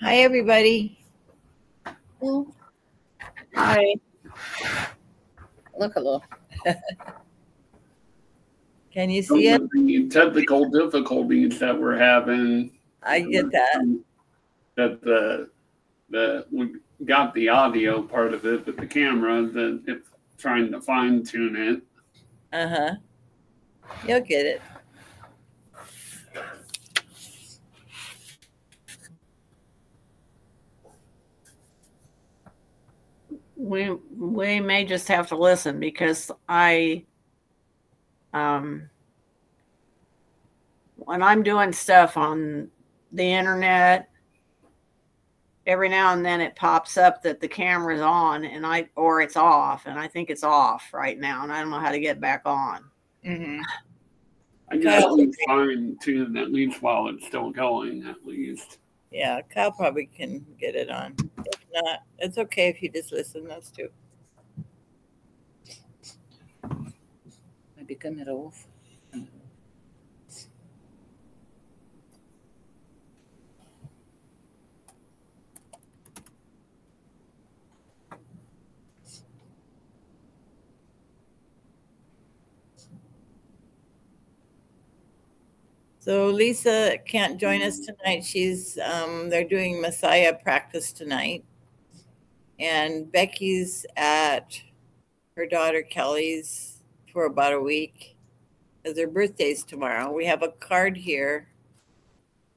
Hi, everybody. Hi. Look hello. Can you see it? The technical difficulties that we're having. I get that. That the the we got the audio part of it, but the camera, that it's trying to fine tune it. Uh huh. You'll get it. We we may just have to listen because I um when I'm doing stuff on the internet every now and then it pops up that the camera's on and I or it's off and I think it's off right now and I don't know how to get back on. Mm-hmm. I guess it's fine tune at least while it's still going, at least. Yeah, Kyle probably can get it on. Not, it's okay if you just listen. That's too. Maybe camera off. So Lisa can't join us tonight. She's um, they're doing Messiah practice tonight, and Becky's at her daughter Kelly's for about a week. As her birthday's tomorrow. We have a card here.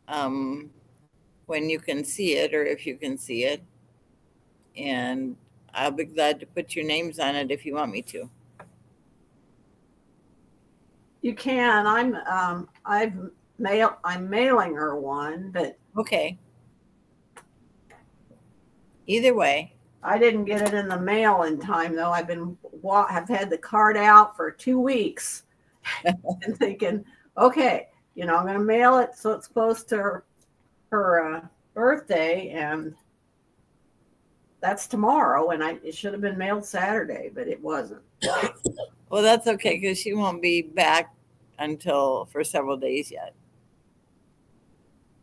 Um, when you can see it, or if you can see it, and I'll be glad to put your names on it if you want me to. You can. I'm um I've mail I'm mailing her one, but Okay. Either way, I didn't get it in the mail in time though. I've been have had the card out for two weeks and thinking, okay, you know, I'm going to mail it so it's close to her, her uh, birthday, and that's tomorrow. And I it should have been mailed Saturday, but it wasn't. well, that's okay because she won't be back until for several days yet.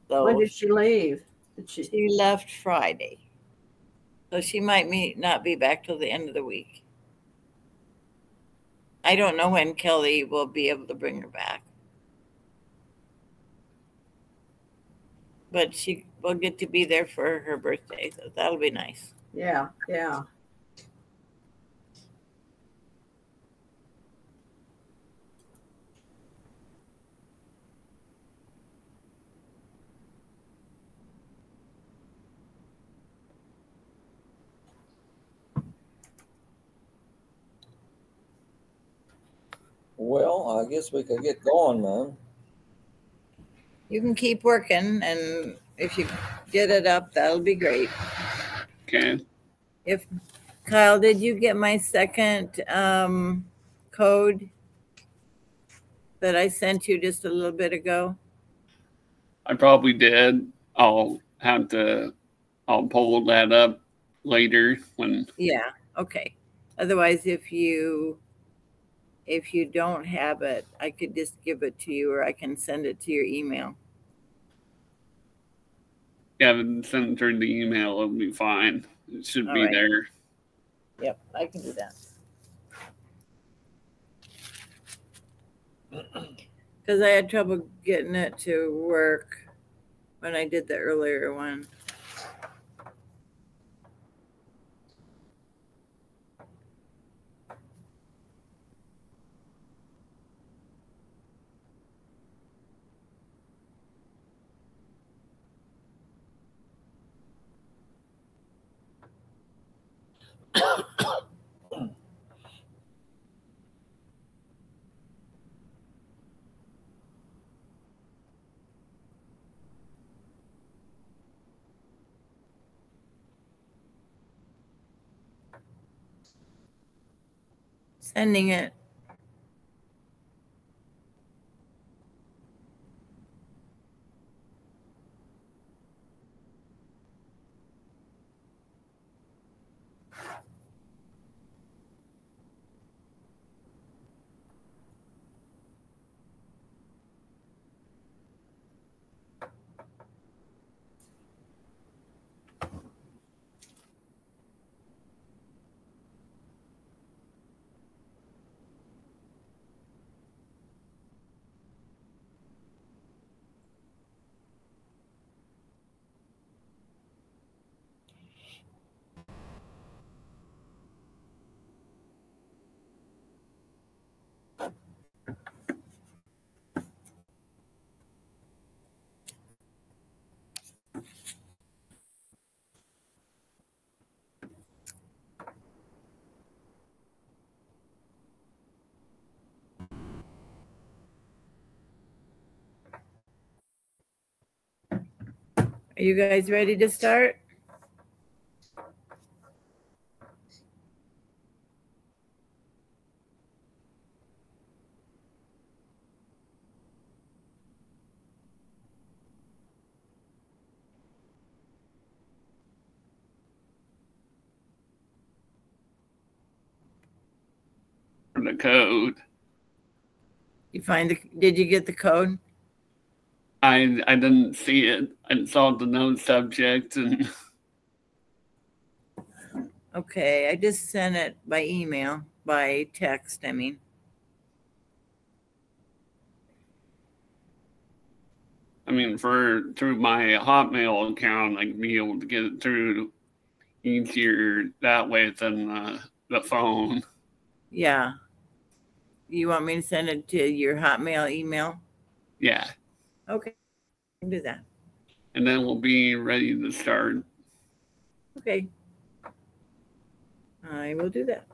So When did she leave? Did she? she left Friday, so she might not be back till the end of the week. I don't know when Kelly will be able to bring her back, but she will get to be there for her birthday, so that'll be nice. Yeah, yeah. Well, I guess we could get going, man. You can keep working, and if you get it up, that'll be great. Okay. If Kyle, did you get my second um, code that I sent you just a little bit ago? I probably did. I'll have to I'll pull that up later when Yeah. Okay. Otherwise, if you if you don't have it, I could just give it to you, or I can send it to your email. yeah, send it through the email, it'll be fine. It should All be right. there. Yep, I can do that. Because I had trouble getting it to work when I did the earlier one. Sending it. Are you guys ready to start? Code. You find the, did you get the code? I I didn't see it. I saw the known subject and Okay, I just sent it by email, by text, I mean. I mean for through my Hotmail account, I'd be able to get it through easier that way than uh, the phone. Yeah. You want me to send it to your Hotmail email? Yeah. Okay, do that. And then we'll be ready to start. Okay. I will do that.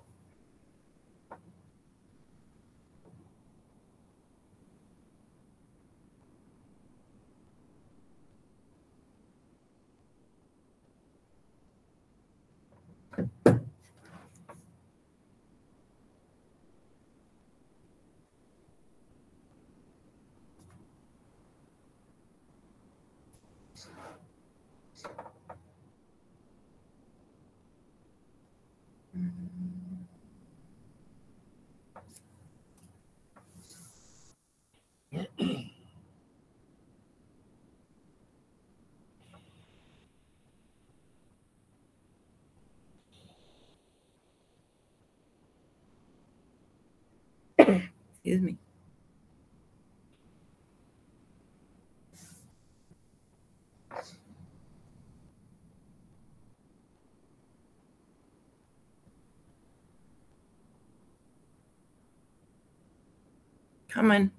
Excuse me. Coming.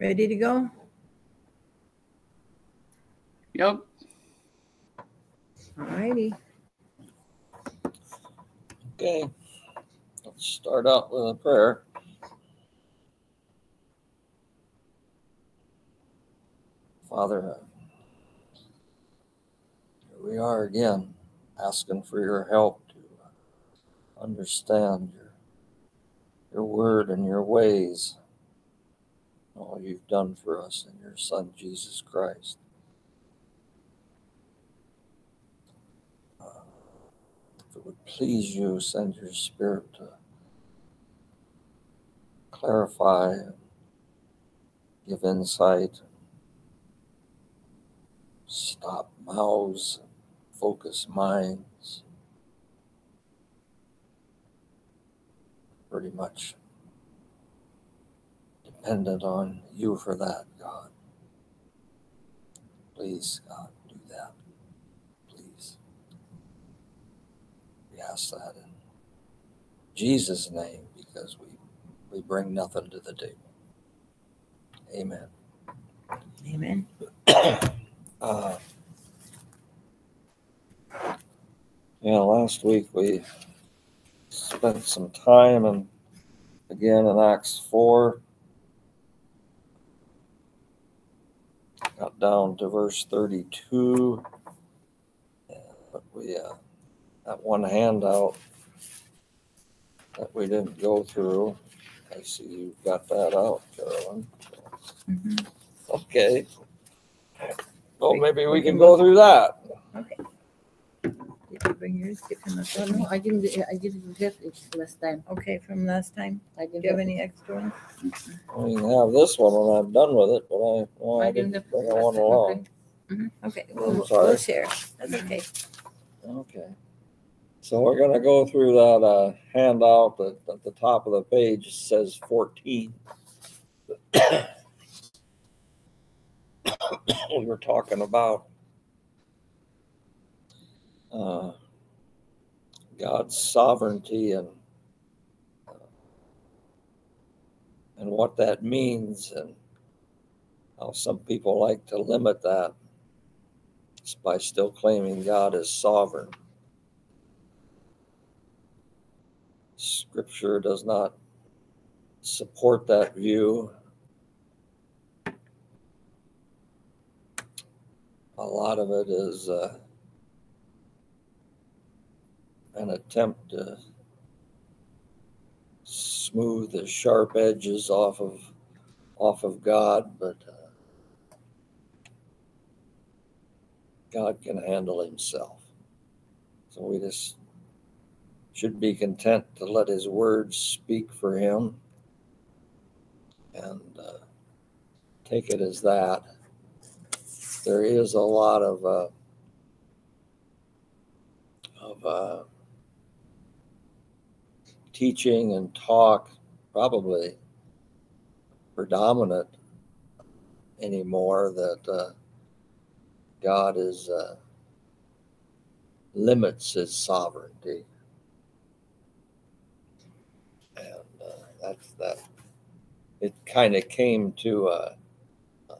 Ready to go? Yep. All righty. Okay. Let's start out with a prayer. Father, here we are again asking for your help to uh, understand your, your word and your ways, all you've done for us in your Son, Jesus Christ. If it would please you, send your spirit to clarify give insight, stop mouths, focus minds. Pretty much dependent on you for that, God. Please, God, do that. Please. We ask that in Jesus' name because we, we bring nothing to the table. Amen. Amen. Uh, yeah, last week we spent some time and again in Acts 4. Got down to verse 32. But we, uh, that one handout that we didn't go through, I see you've got that out, Carolyn. Mhm. Okay. Well, maybe we can go through that. Did you bring yours? Get from the Oh, no, I didn't, I didn't have it last time. Okay, from last time. I didn't Do you have have any extra ones? We can have this one when I'm done with it, but I, well, I I didn't didn't bring last one along. okay. Okay, I'm we'll, we'll sorry. share. That's okay. Okay. So we're gonna go through that uh, handout that at the top of the page says fourteen. We were talking about uh, God's sovereignty and uh, and what that means and how some people like to limit that by still claiming God is sovereign. Scripture does not support that view. A lot of it is uh, an attempt to smooth the sharp edges off of off of God, but uh, God can handle Himself. So we just should be content to let his words speak for him and uh, take it as that. There is a lot of uh, of uh, teaching and talk, probably predominant anymore, that uh, God is uh, limits his sovereignty and uh, that's that. It kind of came to a, a,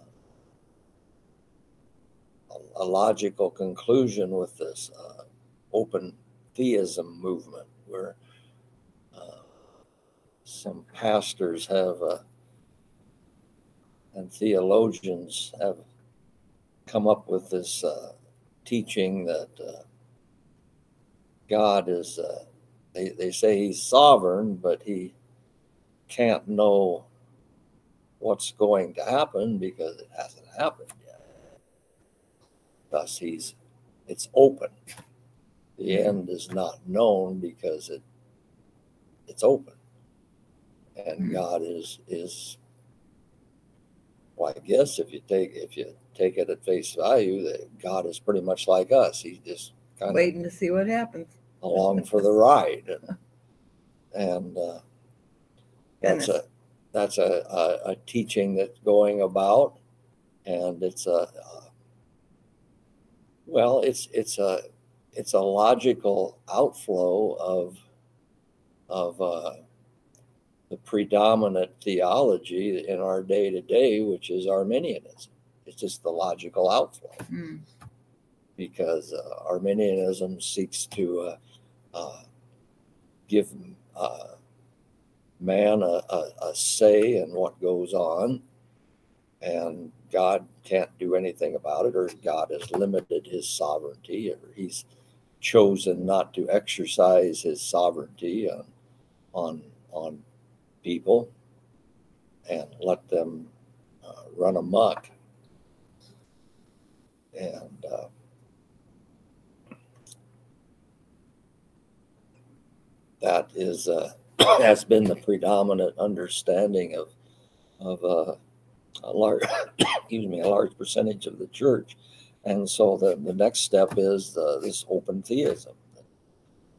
a logical conclusion with this uh, open theism movement, where some pastors have uh, and theologians have come up with this uh, teaching that uh, God is. Uh, they, they say he's sovereign, but he can't know what's going to happen because it hasn't happened yet. Thus, he's it's open. The end is not known because it it's open, and God is is. Well, I guess if you take if you take it at face value, that God is pretty much like us. He's just kind of Waiting to see what happens. along for the ride and, and uh, that's a that's a, a, a teaching that's going about and it's a uh, well it's it's a it's a logical outflow of of uh, the predominant theology in our day to day which is arminianism. It's just the logical outflow. Hmm. because uh, Arminianism seeks to uh, uh, give uh, man a, a, a say in what goes on, and God can't do anything about it, or God has limited his sovereignty, or he's chosen not to exercise his sovereignty on on, on people and let them uh, run amok. And uh, that is uh, has been the predominant understanding of of uh, a large excuse me a large percentage of the church, and so the the next step is uh, this open theism.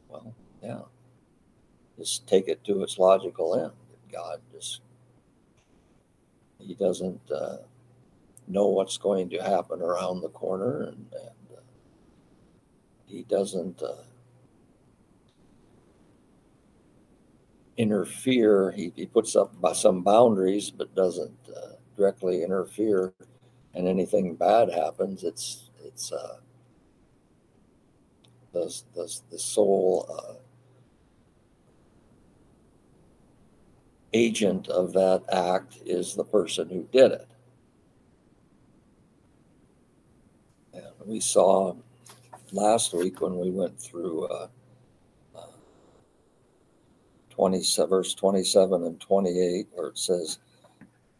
Well, yeah, just take it to its logical end. God just he doesn't uh, know what's going to happen around the corner, and, and uh, he doesn't. Uh, interfere. He, he puts up by some boundaries, but doesn't uh, directly interfere. And anything bad happens, it's it's uh, the the the sole uh, agent of that act is the person who did it. And we saw last week when we went through. Uh, 20, verse 27 and 28, where it says,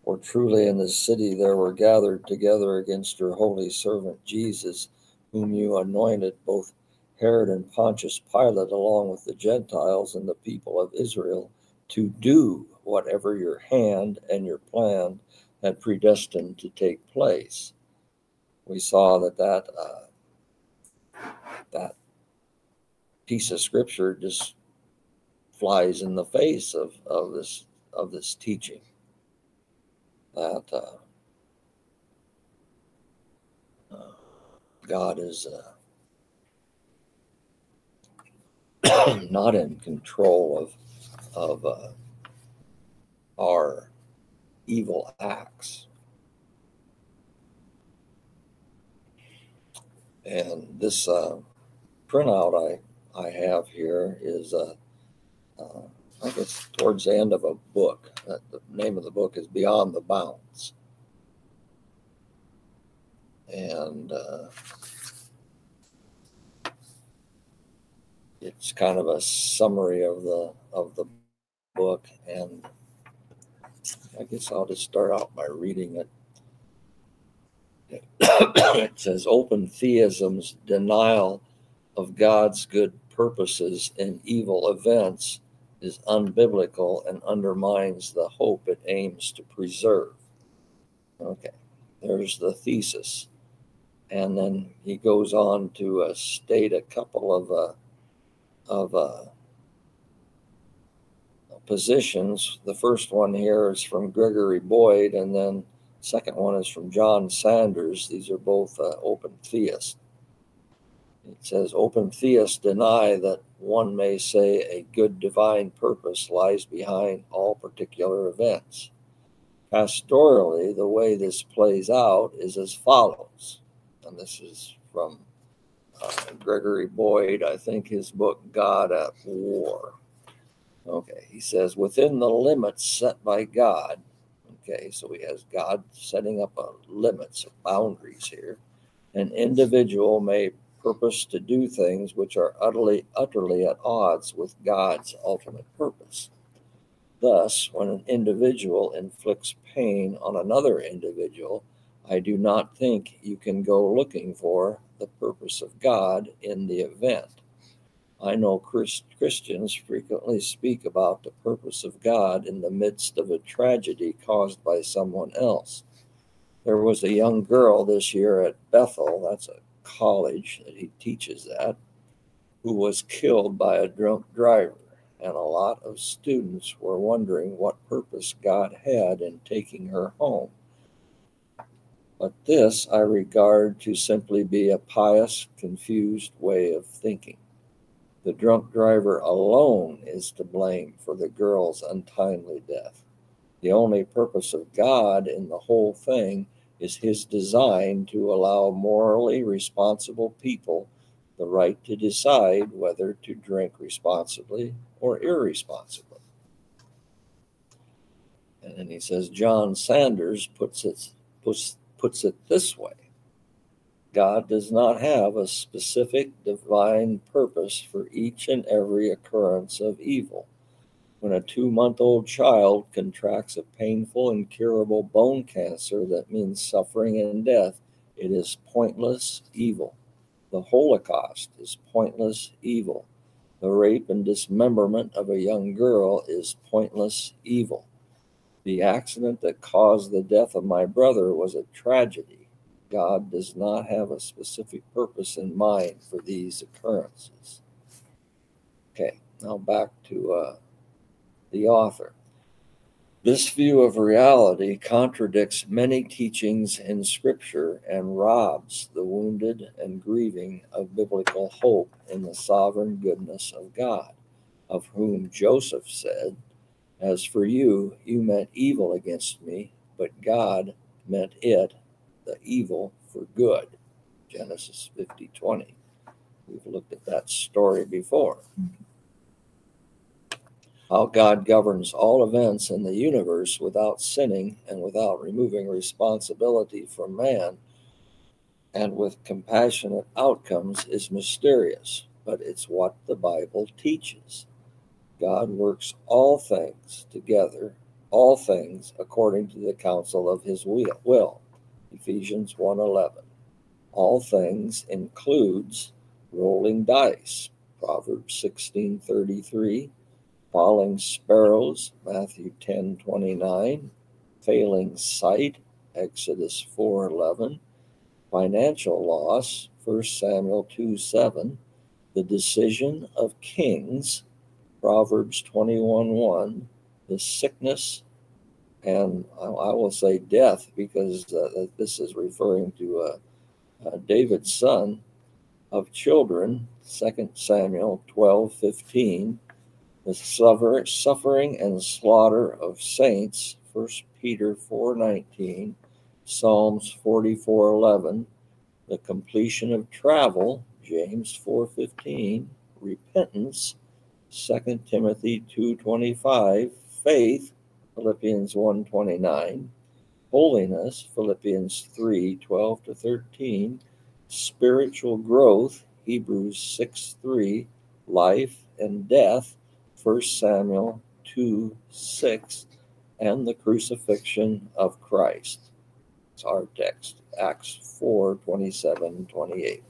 For truly in the city there were gathered together against your holy servant Jesus, whom you anointed, both Herod and Pontius Pilate, along with the Gentiles and the people of Israel, to do whatever your hand and your plan had predestined to take place. We saw that that uh, that piece of scripture just flies in the face of, of this of this teaching that uh, uh, God is uh, not in control of of our evil acts. And this uh, printout I I have here is uh, uh, I it's towards the end of a book. Uh, the name of the book is Beyond the Bounds, and uh, it's kind of a summary of the of the book and I guess I'll just start out by reading it. it says open theism's denial of God's good purposes in evil events is unbiblical and undermines the hope it aims to preserve. Okay, there's the thesis. And then he goes on to uh, state a couple of uh, of uh, positions. The first one here is from Gregory Boyd, and then second one is from John Sanders. These are both uh, open theists. It says open theists deny that one may say a good divine purpose lies behind all particular events. Pastorally, the way this plays out is as follows, and this is from uh, Gregory Boyd, I think his book God at War. Okay, he says within the limits set by God. Okay, so he has God setting up a limits, boundaries here. An individual may purpose to do things which are utterly, utterly at odds with God's ultimate purpose. Thus, when an individual inflicts pain on another individual, I do not think you can go looking for the purpose of God in the event. I know Christ, Christians frequently speak about the purpose of God in the midst of a tragedy caused by someone else. There was a young girl this year at Bethel, that's a college that he teaches at, who was killed by a drunk driver. And a lot of students were wondering what purpose God had in taking her home. But this I regard to simply be a pious, confused way of thinking. The drunk driver alone is to blame for the girl's untimely death. The only purpose of God in the whole thing is his design to allow morally responsible people the right to decide whether to drink responsibly or irresponsibly. And then he says John Sanders puts it puts, puts it this way God does not have a specific divine purpose for each and every occurrence of evil. When a two month old child contracts a painful, incurable bone cancer that means suffering and death, it is pointless evil. The Holocaust is pointless evil. The rape and dismemberment of a young girl is pointless evil. The accident that caused the death of my brother was a tragedy God does not have a specific purpose in mind for these occurrences. Okay, now back to uh, the author. This view of reality contradicts many teachings in Scripture and robs the wounded and grieving of biblical hope in the sovereign goodness of God, of whom Joseph said, As for you, you meant evil against me, but God meant it the evil for good. Genesis 50 20. We've looked at that story before. How God governs all events in the universe without sinning and without removing responsibility from man and with compassionate outcomes is mysterious, but it's what the Bible teaches. God works all things together, all things according to the counsel of his will Ephesians 1:11. All things includes rolling dice, Proverbs 16:33, falling sparrows, Matthew 10:29, failing sight, Exodus 4:11, financial loss, 1 Samuel 2:7, the decision of kings, Proverbs 21:1, the sickness and I, will say death because uh, this is referring to uh, uh, David's son of children, 2 Samuel 12 15, the suffer, suffering and slaughter of saints, 1 Peter 4 19, Psalms 44 11, the completion of travel, James 4 15, repentance, 2 Timothy 2 25, faith, Philippians 1:29, holiness, Philippians 3:12 to 13, spiritual growth, Hebrews 6:3, life and death, 1 Samuel 2:6, and the crucifixion of Christ. It's our text, Acts 4:27 28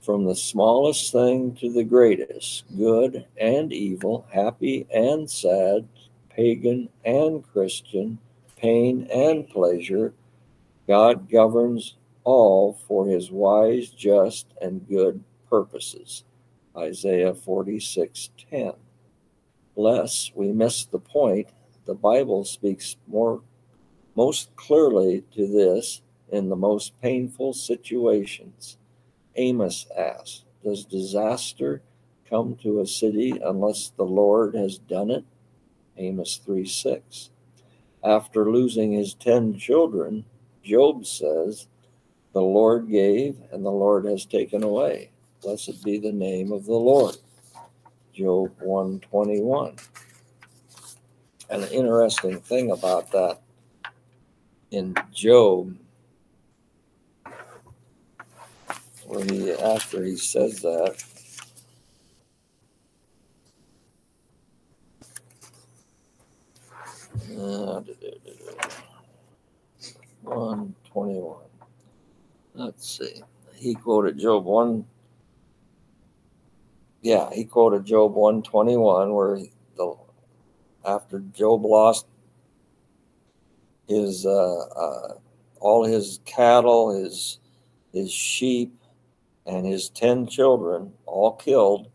from the smallest thing to the greatest, good and evil, happy and sad, pagan and Christian, pain and pleasure, God governs all for his wise, just, and good purposes. Isaiah 46:10. Lest we miss the point, the Bible speaks more most clearly to this in the most painful situations. Amos asks, Does disaster come to a city unless the Lord has done it? Amos 3 6. After losing his ten children, Job says, The Lord gave and the Lord has taken away. Blessed be the name of the Lord. Job 121. And an interesting thing about that in Job, where he after he says that, Uh, 121. Let's see. He quoted Job 1. Yeah, he quoted Job 121, where he, the, after Job lost his uh, uh, all his cattle, his his sheep, and his ten children, all killed,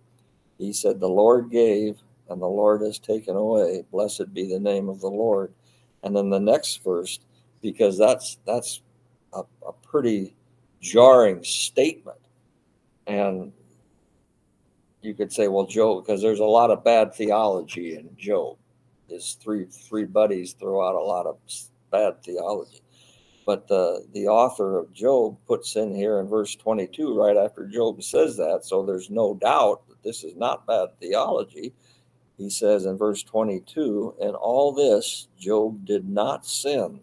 he said, "The Lord gave, and the Lord has taken away. Blessed be the name of the Lord. And then the next verse, because that's that's a, a pretty jarring statement. And you could say, well, Job, because there's a lot of bad theology in Job. His three three buddies throw out a lot of bad theology. But the, the author of Job puts in here in verse 22, right after Job says that, so there's no doubt that this is not bad theology he says in verse 22 and all this Job did not sin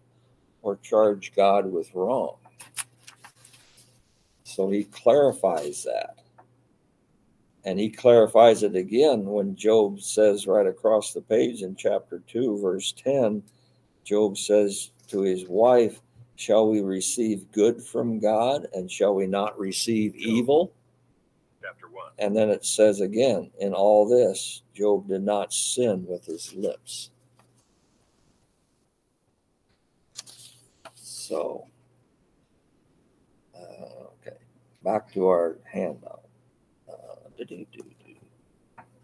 or charge God with wrong. So he clarifies that. And he clarifies it again when Job says right across the page in chapter 2, verse 10, Job says to his wife, Shall we receive good from God and shall we not receive evil? And then it says again, in all this, Job did not sin with his lips. So, uh, okay, back to our handout. Uh,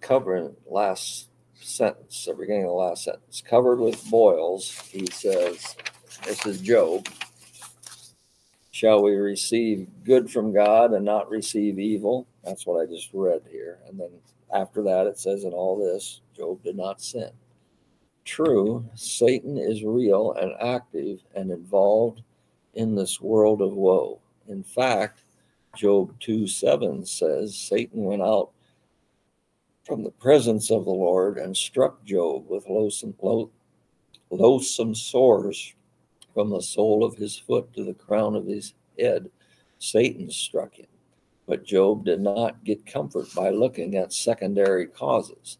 covering last sentence, the beginning of the last sentence, covered with boils, he says, this is Job. Shall we receive good from God and not receive evil? That's what I just read here. And then after that, it says, In all this, Job did not sin. True, Satan is real and active and involved in this world of woe. In fact, Job 2 7 says, Satan went out from the presence of the Lord and struck Job with loathsome, loathsome sores from the sole of his foot to the crown of his head. Satan struck him. But Job did not get comfort by looking at secondary causes.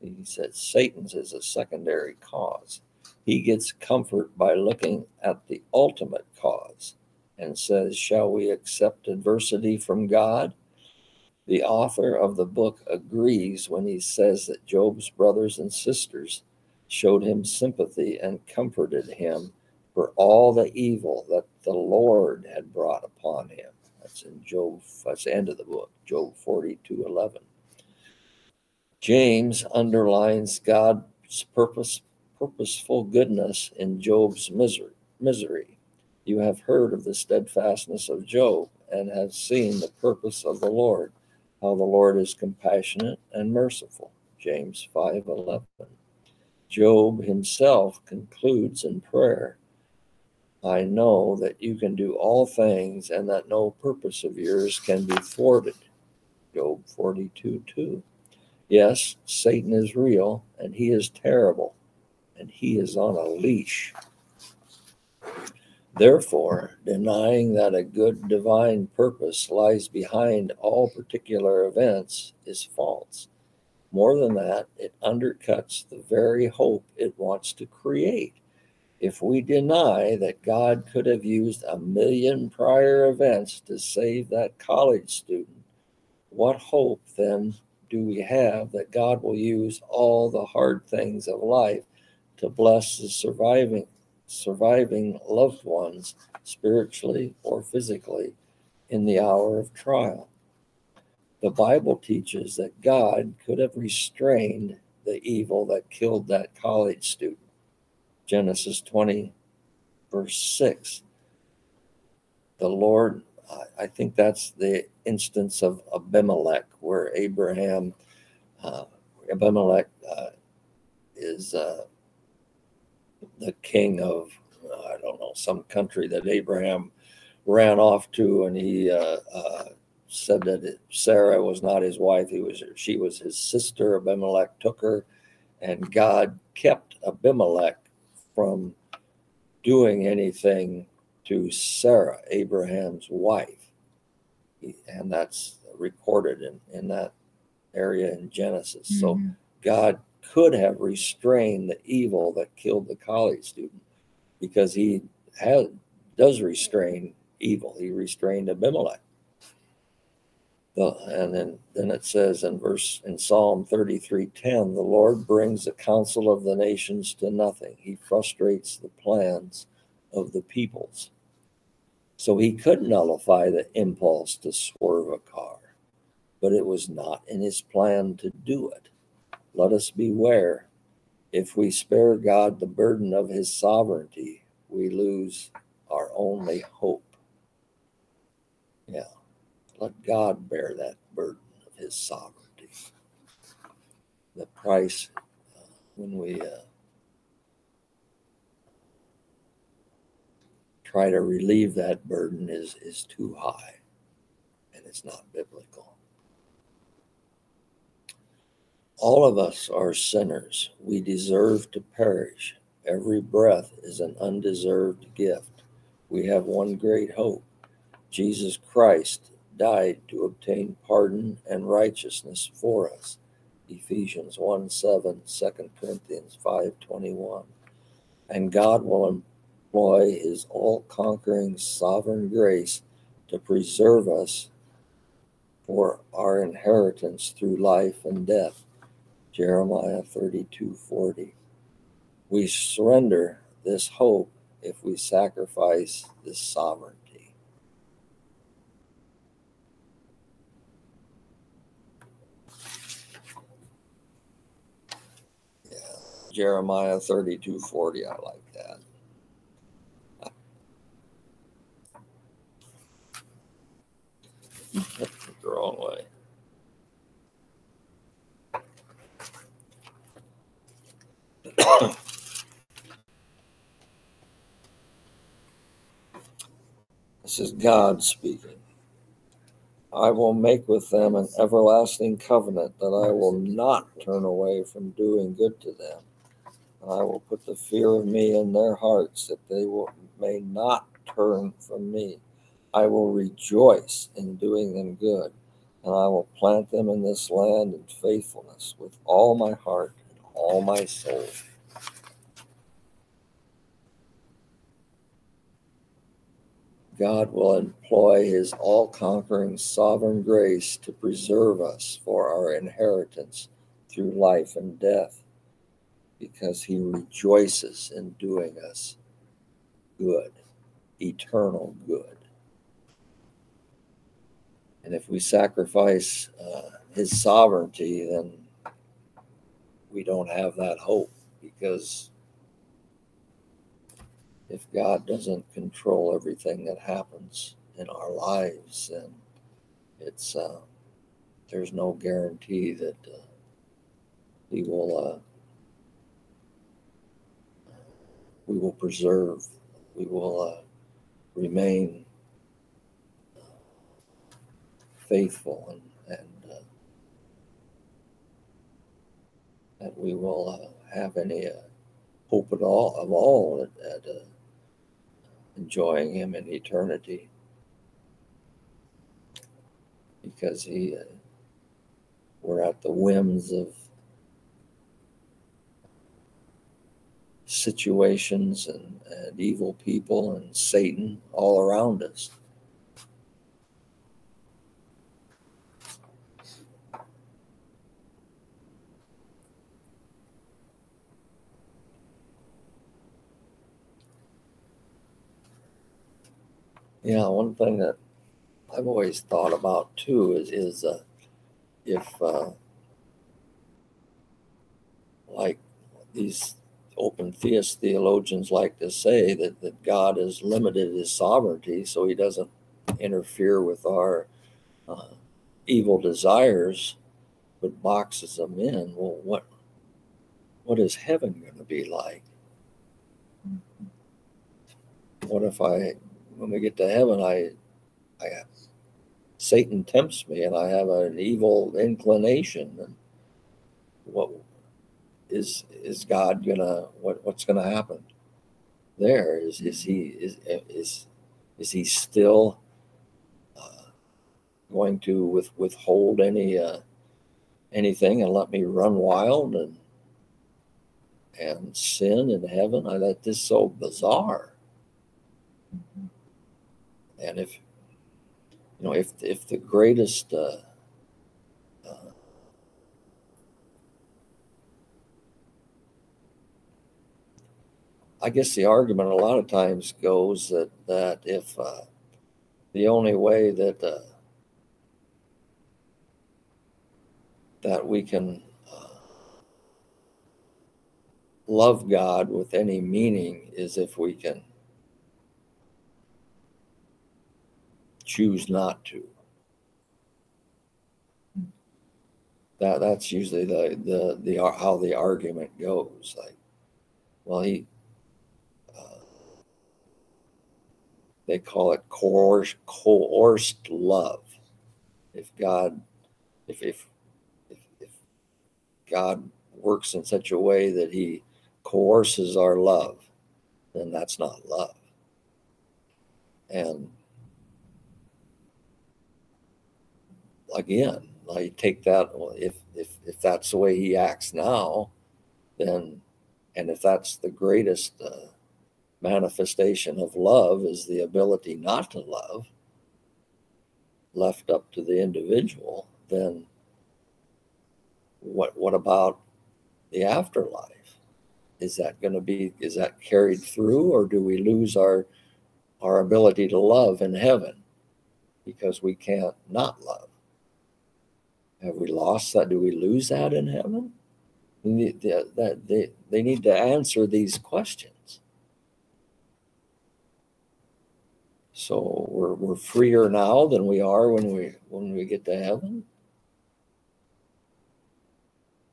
He said Satan's is a secondary cause. He gets comfort by looking at the ultimate cause and says, Shall we accept adversity from God? The author of the book agrees when he says that Job's brothers and sisters showed him sympathy and comforted him for all the evil that the Lord had brought upon him. That's in Job, that's the end of the book, Job 42 11. James underlines God's purpose, purposeful goodness in Job's misery. misery. You have heard of the steadfastness of Job and have seen the purpose of the Lord, how the Lord is compassionate and merciful. James 5:11. Job himself concludes in prayer, I know that you can do all things and that no purpose of yours can be thwarted. Job 42 2. Yes, Satan is real and he is terrible and he is on a leash. Therefore, denying that a good divine purpose lies behind all particular events is false. More than that, it undercuts the very hope it wants to create. If we deny that God could have used a million prior events to save that college student, what hope then do we have that God will use all the hard things of life to bless the surviving surviving loved ones spiritually or physically in the hour of trial? The Bible teaches that God could have restrained the evil that killed that college student. Genesis 20, verse 6. The Lord, I think that's the instance of Abimelech, where Abraham, uh, Abimelech uh, is uh, the king of, I don't know, some country that Abraham ran off to, and he uh, uh, said that Sarah was not his wife. He was she was his sister. Abimelech took her, and God kept Abimelech from doing anything to Sarah, Abraham's wife, and that's recorded in in that area in Genesis. Mm-hmm. So God could have restrained the evil that killed the college student because he has does restrain evil. He restrained Abimelech. The, and then, then it says in verse in Psalm 33:10, the Lord brings the counsel of the nations to nothing. He frustrates the plans of the peoples. So he could nullify the impulse to swerve a car, but it was not in his plan to do it. Let us beware. If we spare God the burden of his sovereignty, we lose our only hope. Yeah. Let God bear that burden of his sovereignty. The price uh, when we uh, try to relieve that burden is, is too high and it's not biblical. All of us are sinners. We deserve to perish. Every breath is an undeserved gift. We have one great hope Jesus Christ died to obtain pardon and righteousness for us. Ephesians 1 7, 2 Corinthians 5 21. And God will employ his all conquering sovereign grace to preserve us for our inheritance through life and death. Jeremiah 32 40. We surrender this hope if we sacrifice this sovereign. Jeremiah 32 40. I like that. the wrong way. this is God speaking. I will make with them an everlasting covenant that I will not turn away from doing good to them I will put the fear of me in their hearts that they will, may not turn from me. I will rejoice in doing them good, and I will plant them in this land in faithfulness with all my heart and all my soul. God will employ his all conquering sovereign grace to preserve us for our inheritance through life and death, because he rejoices in doing us good, eternal good. And if we sacrifice uh, his sovereignty, then we don't have that hope because if God doesn't control everything that happens in our lives, then it's uh, there's no guarantee that uh, He will uh, we will preserve, we will uh, remain faithful, and, and uh, that we will uh, have any uh, hope at all of all at, at uh, enjoying Him in eternity, because He uh, we're at the whims of situations and, and evil people and Satan all around us. Yeah, one thing that I've always thought about too is is uh, if uh, like these open theist theologians like to say that, that God has limited his sovereignty so he doesn't interfere with our uh, evil desires but boxes them in. Well, what what is heaven going to be like? What if I, when we get to heaven, I, I, Satan tempts me and I have an evil inclination? And what is is God gonna what what's gonna happen there? Is is he is is is he still uh, going to with withhold any uh, anything and let me run wild and and sin in heaven? I that is so bizarre. And if you know if if the greatest uh, I guess the argument a lot of times goes that that if uh, the only way that uh, that we can uh, love God with any meaning is if we can choose not to. That that's usually the the the how the argument goes. Like, well, he they call it coerced, coerced love. If God, if, if, if, if God works in such a way that he coerces our love, then that's not love. And again, I take that if if if that's the way he acts now, then and if that's the greatest uh, manifestation of love is the ability not to love, left up to the individual, then what what about the afterlife? Is that going to be is that carried through or do we lose our our ability to love in heaven because we can't not love? Have we lost that? Do we lose that in heaven? They, they, they need to answer these questions. So we're we're freer now than we are when we when we get to heaven.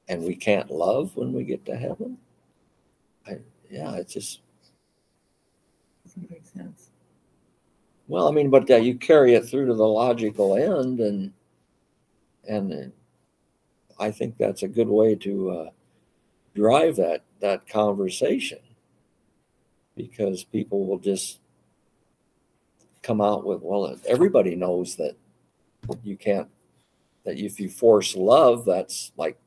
And we can't love when we get to heaven. I yeah, it just Doesn't make sense. well, I mean, but uh, you carry it through to the logical end, and and I think that's a good way to uh, drive that that conversation because people will just come out with, well, everybody knows that you can't, that if you force love, that's like,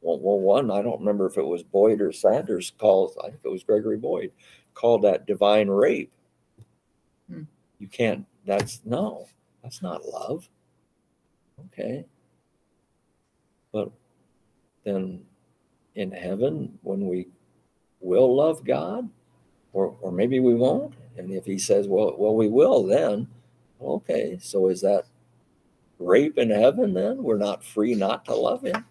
well, well, one, I don't remember if it was Boyd or Sanders called, I think it was Gregory Boyd, called that divine rape. Hmm. you can't, that's no, that's not love. Okay. But then in heaven, when we will love God, or, or maybe we won't. And if he says, well, well, we will then, okay. So is that rape in heaven then? We're not free not to love him.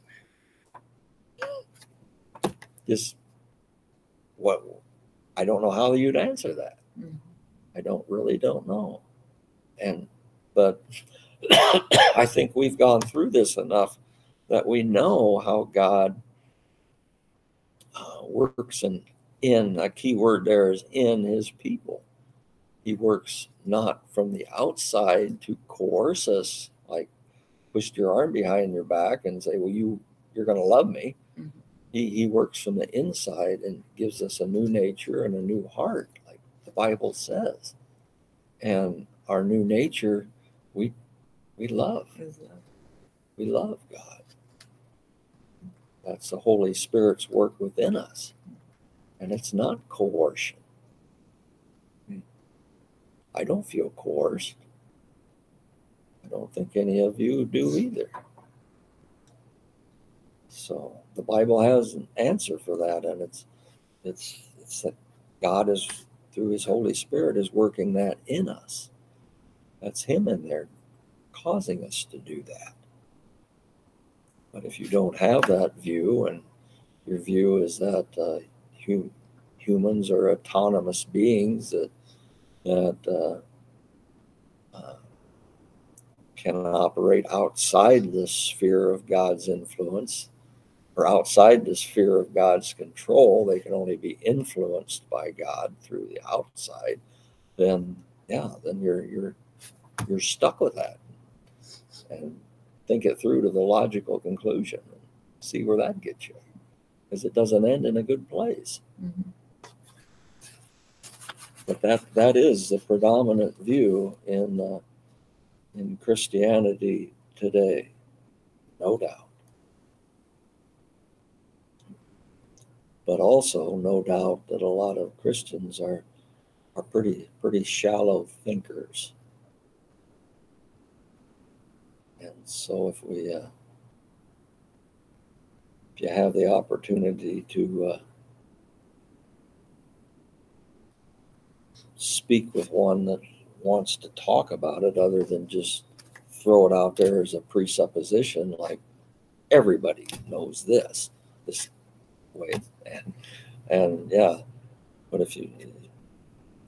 Just what I don't know how you'd answer that. Mhm. I don't really don't know. And but I think we've gone through this enough that we know how God uh, works and in a key word there is in his people. He works not from the outside to coerce us, like push your arm behind your back and say, "Well, you you're going to love me." Mhm. He he works from the inside and gives us a new nature and a new heart, like the Bible says. And our new nature, we we love. We love God. That's the Holy Spirit's work within us. And it's not coercion. I don't feel coerced. I don't think any of you do either. So the Bible has an answer for that, and it's it's it's that God is through his Holy Spirit is working that in us. That's him in there causing us to do that. But if you don't have that view, and your view is that uh, hum- humans are autonomous beings that that uh, uh, can operate outside the sphere of God's influence or outside the sphere of God's control, they can only be influenced by God through the outside. Then, yeah, then you're you're you're stuck with that, and think it through to the logical conclusion. And see where that gets you, because it doesn't end in a good place. Mhm. But that that is the predominant view in uh, in Christianity today, no doubt. But also, no doubt that a lot of Christians are are pretty pretty shallow thinkers. And so, if we uh, if you have the opportunity to uh, speak with one that wants to talk about it other than just throw it out there as a presupposition like everybody knows this this way and and yeah. But if you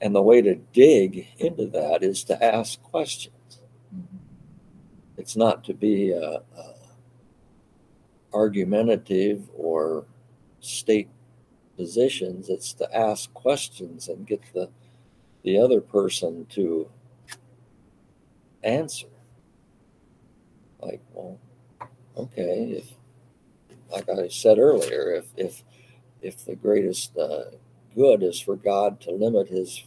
and the way to dig into that is to ask questions. It's not to be uh, uh, argumentative or state positions it's to ask questions and get the the other person to answer. Like, well, okay, if like I said earlier, if if if the greatest uh, good is for God to limit his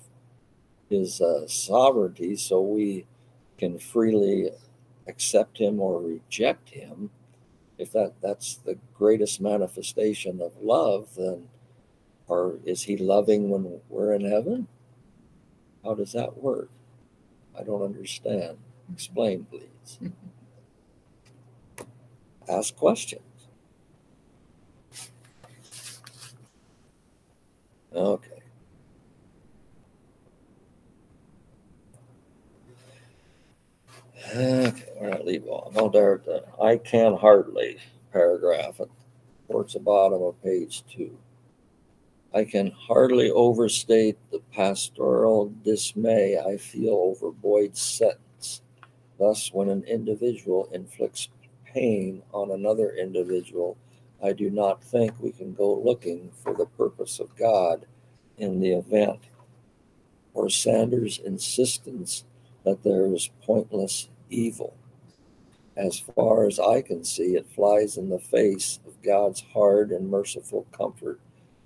his uh, sovereignty so we can freely accept him or reject him, if that that's the greatest manifestation of love, then or is he loving when we're in heaven? How does that work? I don't understand. Explain, please. Ask questions. Okay. Okay, did I leave off? Oh, there, the I can hardly paragraph it towards the bottom of page two. I can hardly overstate the pastoral dismay I feel over Boyd's sentence. Thus, when an individual inflicts pain on another individual, I do not think we can go looking for the purpose of God in the event, or Sanders' insistence that there is pointless evil. As far as I can see, it flies in the face of God's hard and merciful comfort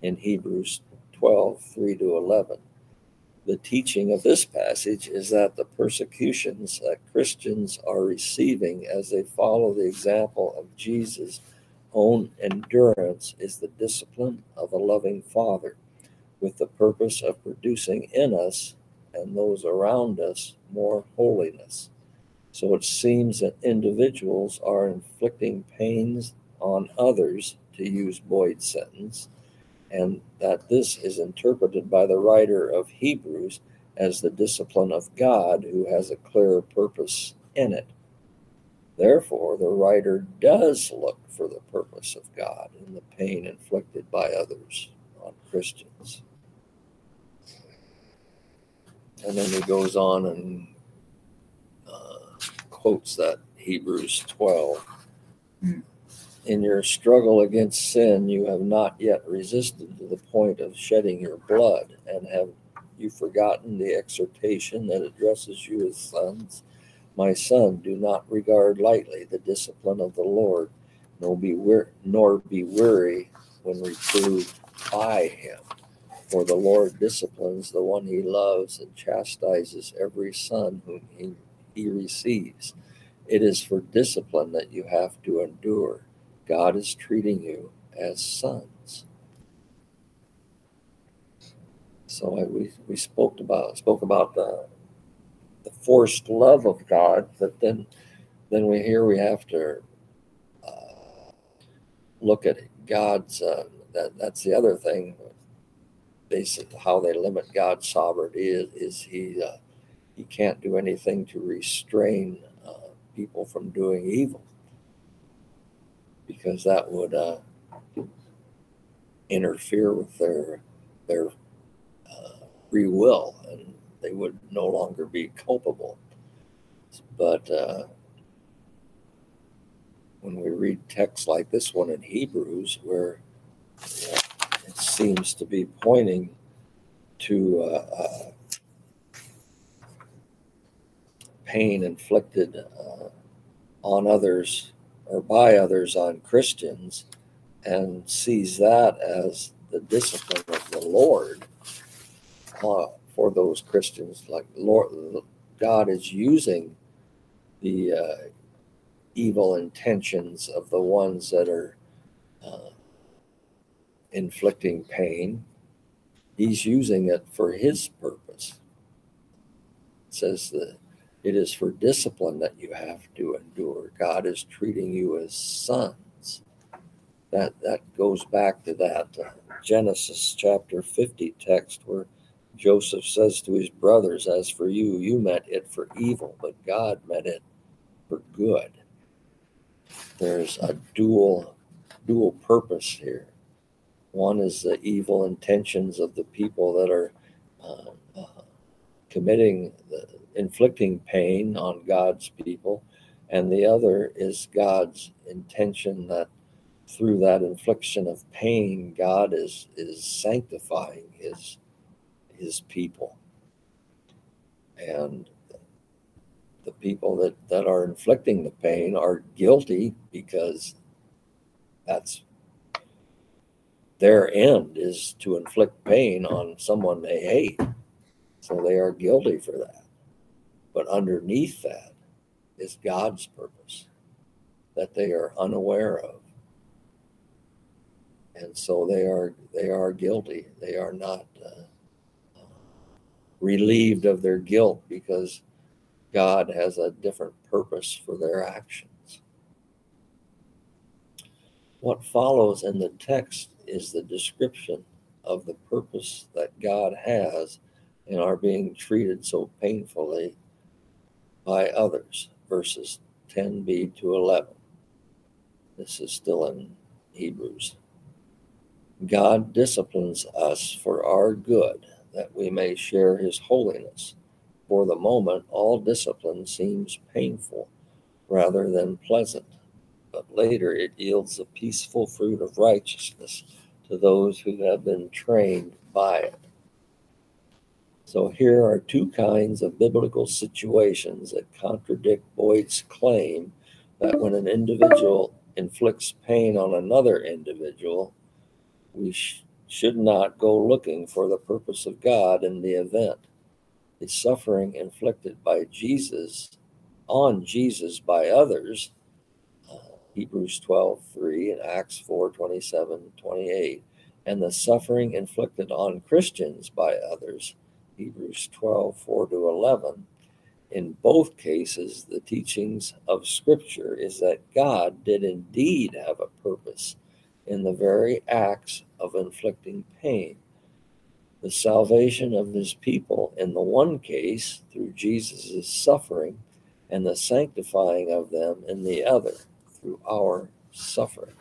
in Hebrews 12 3 to 11. The teaching of this passage is that the persecutions that Christians are receiving as they follow the example of Jesus' own endurance is the discipline of a loving Father with the purpose of producing in us and those around us more holiness. So it seems that individuals are inflicting pains on others, to use Boyd's sentence, and that this is interpreted by the writer of Hebrews as the discipline of God who has a clear purpose in it. Therefore, the writer does look for the purpose of God in the pain inflicted by others on Christians. And then he goes on and uh, quotes that Hebrews 12. Mm. In your struggle against sin, you have not yet resisted to the point of shedding your blood, and have you forgotten the exhortation that addresses you as sons? My son, do not regard lightly the discipline of the Lord, nor be, nor be weary when reproved by him. For the Lord disciplines the one he loves and chastises every son whom he, he receives. It is for discipline that you have to endure. God is treating you as sons. So I, we, we spoke about spoke about the the forced love of God, but then then we here we have to uh, look at God's. Uh, that that's the other thing. Basically, how they limit God's sovereignty is, is he uh, he can't do anything to restrain uh, people from doing evil because that would uh, interfere with their their uh, free will and they would no longer be culpable. But uh, when we read texts like this one in Hebrews, where uh, it seems to be pointing to uh, uh, pain inflicted uh, on others or by others on Christians, and sees that as the discipline of the Lord uh, for those Christians. Like Lord, God is using the uh, evil intentions of the ones that are uh, inflicting pain. He's using it for His purpose. It says that it is for discipline that you have to endure. God is treating you as sons. That that goes back to that uh, Genesis chapter 50 text where Joseph says to his brothers, As for you, you meant it for evil, but God meant it for good. There's a dual dual purpose here. One is the evil intentions of the people that are uh, uh, committing, the, inflicting pain on God's people, and the other is God's intention that through that infliction of pain, God is is sanctifying His his people. And the people that, that are inflicting the pain are guilty because that's their end is to inflict pain on someone they hate. So they are guilty for that. But underneath that is God's purpose that they are unaware of. And so they are they are guilty. They are not uh, relieved of their guilt because God has a different purpose for their actions. What follows in the text is the description of the purpose that God has in our being treated so painfully by others, verses 10b to 11. This is still in Hebrews. God disciplines us for our good that we may share his holiness. For the moment, all discipline seems painful rather than pleasant, but later it yields the peaceful fruit of righteousness to those who have been trained by it. So here are two kinds of biblical situations that contradict Boyd's claim that when an individual inflicts pain on another individual, we sh- should not go looking for the purpose of God in the event. The suffering inflicted by Jesus on Jesus by others, uh, Hebrews 12 3 and Acts 4 27 28, and the suffering inflicted on Christians by others, Hebrews 12, 4 to 11. In both cases, the teachings of Scripture is that God did indeed have a purpose in the very acts of inflicting pain. The salvation of his people in the one case through Jesus' suffering, and the sanctifying of them in the other through our suffering.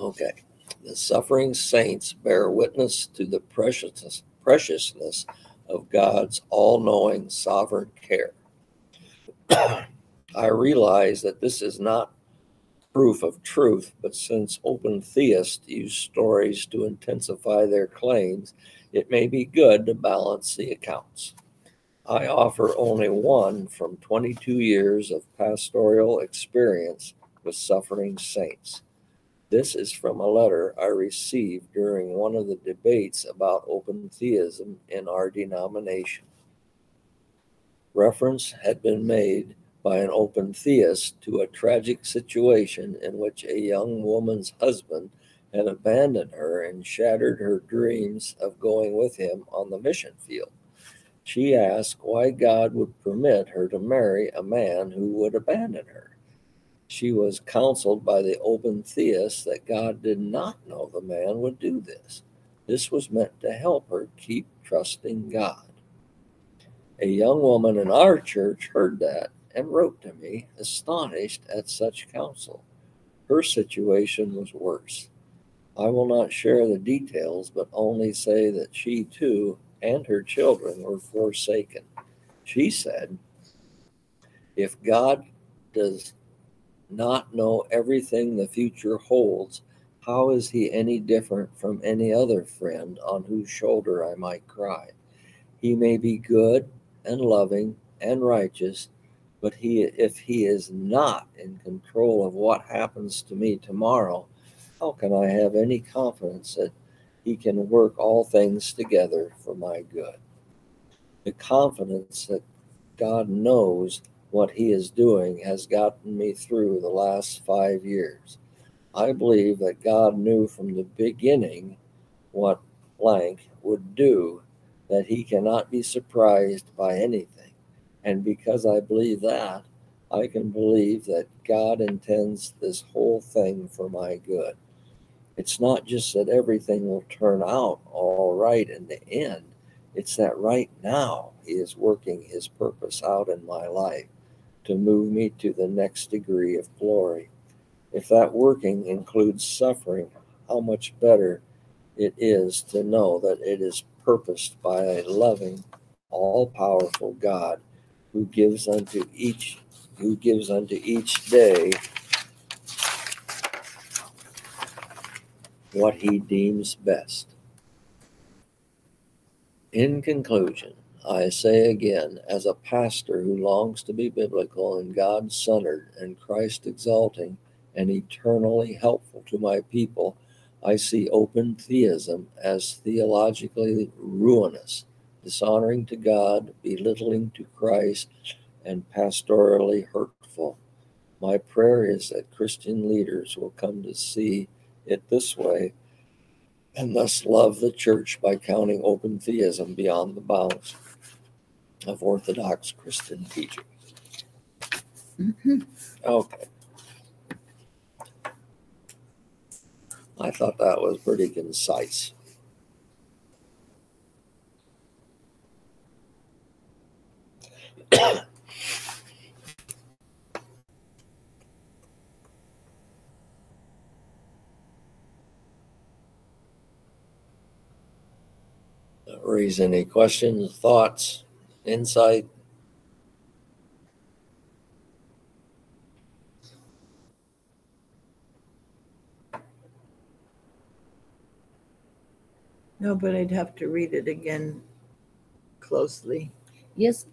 Okay. The suffering saints bear witness to the preciousness, preciousness of God's all knowing sovereign care. I realize that this is not proof of truth, but since open theists use stories to intensify their claims, it may be good to balance the accounts. I offer only one from 22 years of pastoral experience with suffering saints. This is from a letter I received during one of the debates about open theism in our denomination. Reference had been made by an open theist to a tragic situation in which a young woman's husband had abandoned her and shattered her dreams of going with him on the mission field. She asked why God would permit her to marry a man who would abandon her. She was counseled by the open theist that God did not know the man would do this. This was meant to help her keep trusting God. A young woman in our church heard that and wrote to me, astonished at such counsel. Her situation was worse. I will not share the details, but only say that she too and her children were forsaken. She said, If God does not know everything the future holds, how is he any different from any other friend on whose shoulder I might cry? He may be good and loving and righteous, but he, if he is not in control of what happens to me tomorrow, how can I have any confidence that he can work all things together for my good? The confidence that God knows what he is doing has gotten me through the last five years. I believe that God knew from the beginning what blank would do, that he cannot be surprised by anything. And because I believe that, I can believe that God intends this whole thing for my good. It's not just that everything will turn out all right in the end, it's that right now He is working His purpose out in my life to move me to the next degree of glory. If that working includes suffering, how much better it is to know that it is purposed by a loving, all powerful God who gives unto each who gives unto each day what he deems best. In conclusion, I say again, as a pastor who longs to be biblical and God centered and Christ exalting and eternally helpful to my people, I see open theism as theologically ruinous, dishonoring to God, belittling to Christ, and pastorally hurtful. My prayer is that Christian leaders will come to see it this way and thus love the church by counting open theism beyond the bounds of Orthodox Christian teaching. Mhm. Okay. I thought that was pretty concise. Raise any questions, thoughts, insight? No, but I'd have to read it again closely. Yes,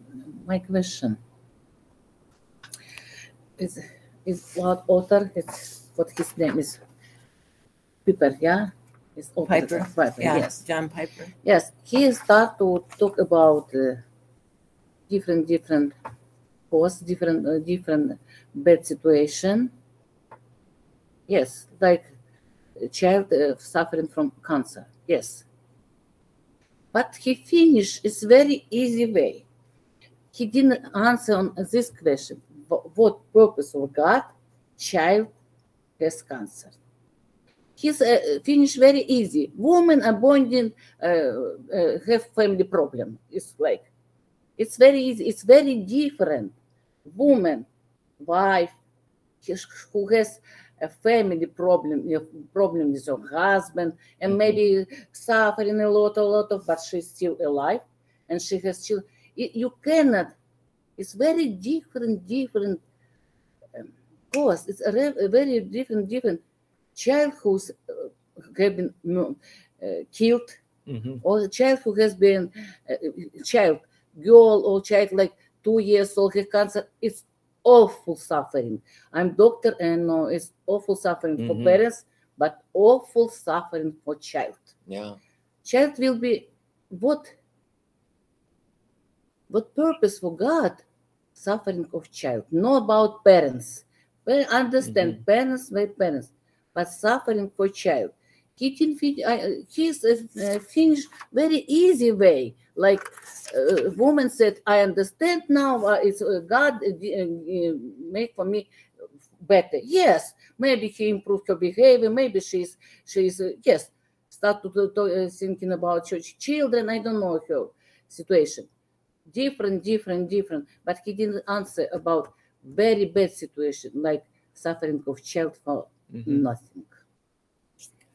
my question is is what author? It's what his name is. Piper, yeah. It's Piper. Piper, Yeah, yes. John Piper. Yes, he start to talk about uh, different different posts, different uh, different bad situation, Yes, like a child uh, suffering from cancer. Yes. But he finished. It's very easy way. He didn't answer on this question. What purpose of God? Child has cancer. He's uh, finished very easy. Woman abandoned uh, uh, have family problem. It's like it's very easy. It's very different. Woman, wife, who has a family problem, a problem with her husband, and Mhm. maybe suffering a lot, a lot of, but she's still alive, and she has still. You, cannot. It's very different, different um, cause. It's a, re- a very different, different child who's uh, have been uh, killed Mhm. or a child who has been uh, child girl or child like two years old has cancer it's awful suffering. I'm doctor and know it's awful suffering for Mhm. parents but awful suffering for child. Yeah. child will be what what purpose for god? Suffering of child. No about parents. Well understand parents by parents but suffering for child he can fin- I- he's uh, uh, very easy way. Like uh, woman said i understand now uh, it's uh, god uh, uh, make for me better. Yes maybe he improved her behavior maybe she's she's uh, yes start to, to, uh, thinking about church children. I don't know her situation. Different different different. But he didn't answer about very bad situation like suffering of child for Mhm. nothing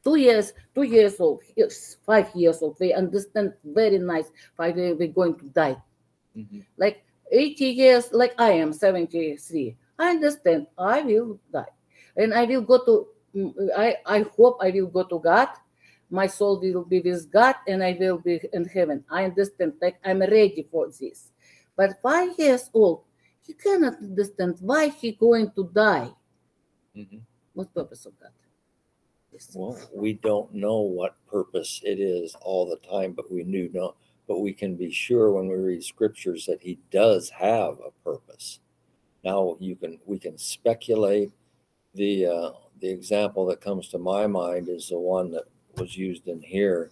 two years two years old yes, five years old. They understand very nice why they, we're going to die. Mhm. like 80 years like i am 73 i understand. I will die. And i will go to mm, i i hope i will go to god. My soul will be with god and i will be in heaven. I understand like i'm ready for this. But five years old he cannot understand why he going to die. Mhm. what purpose of that. Well, we don't know what purpose it is all the time, but we do know, but we can be sure when we read scriptures that he does have a purpose. Now you can we can speculate. The uh, the example that comes to my mind is the one that was used in here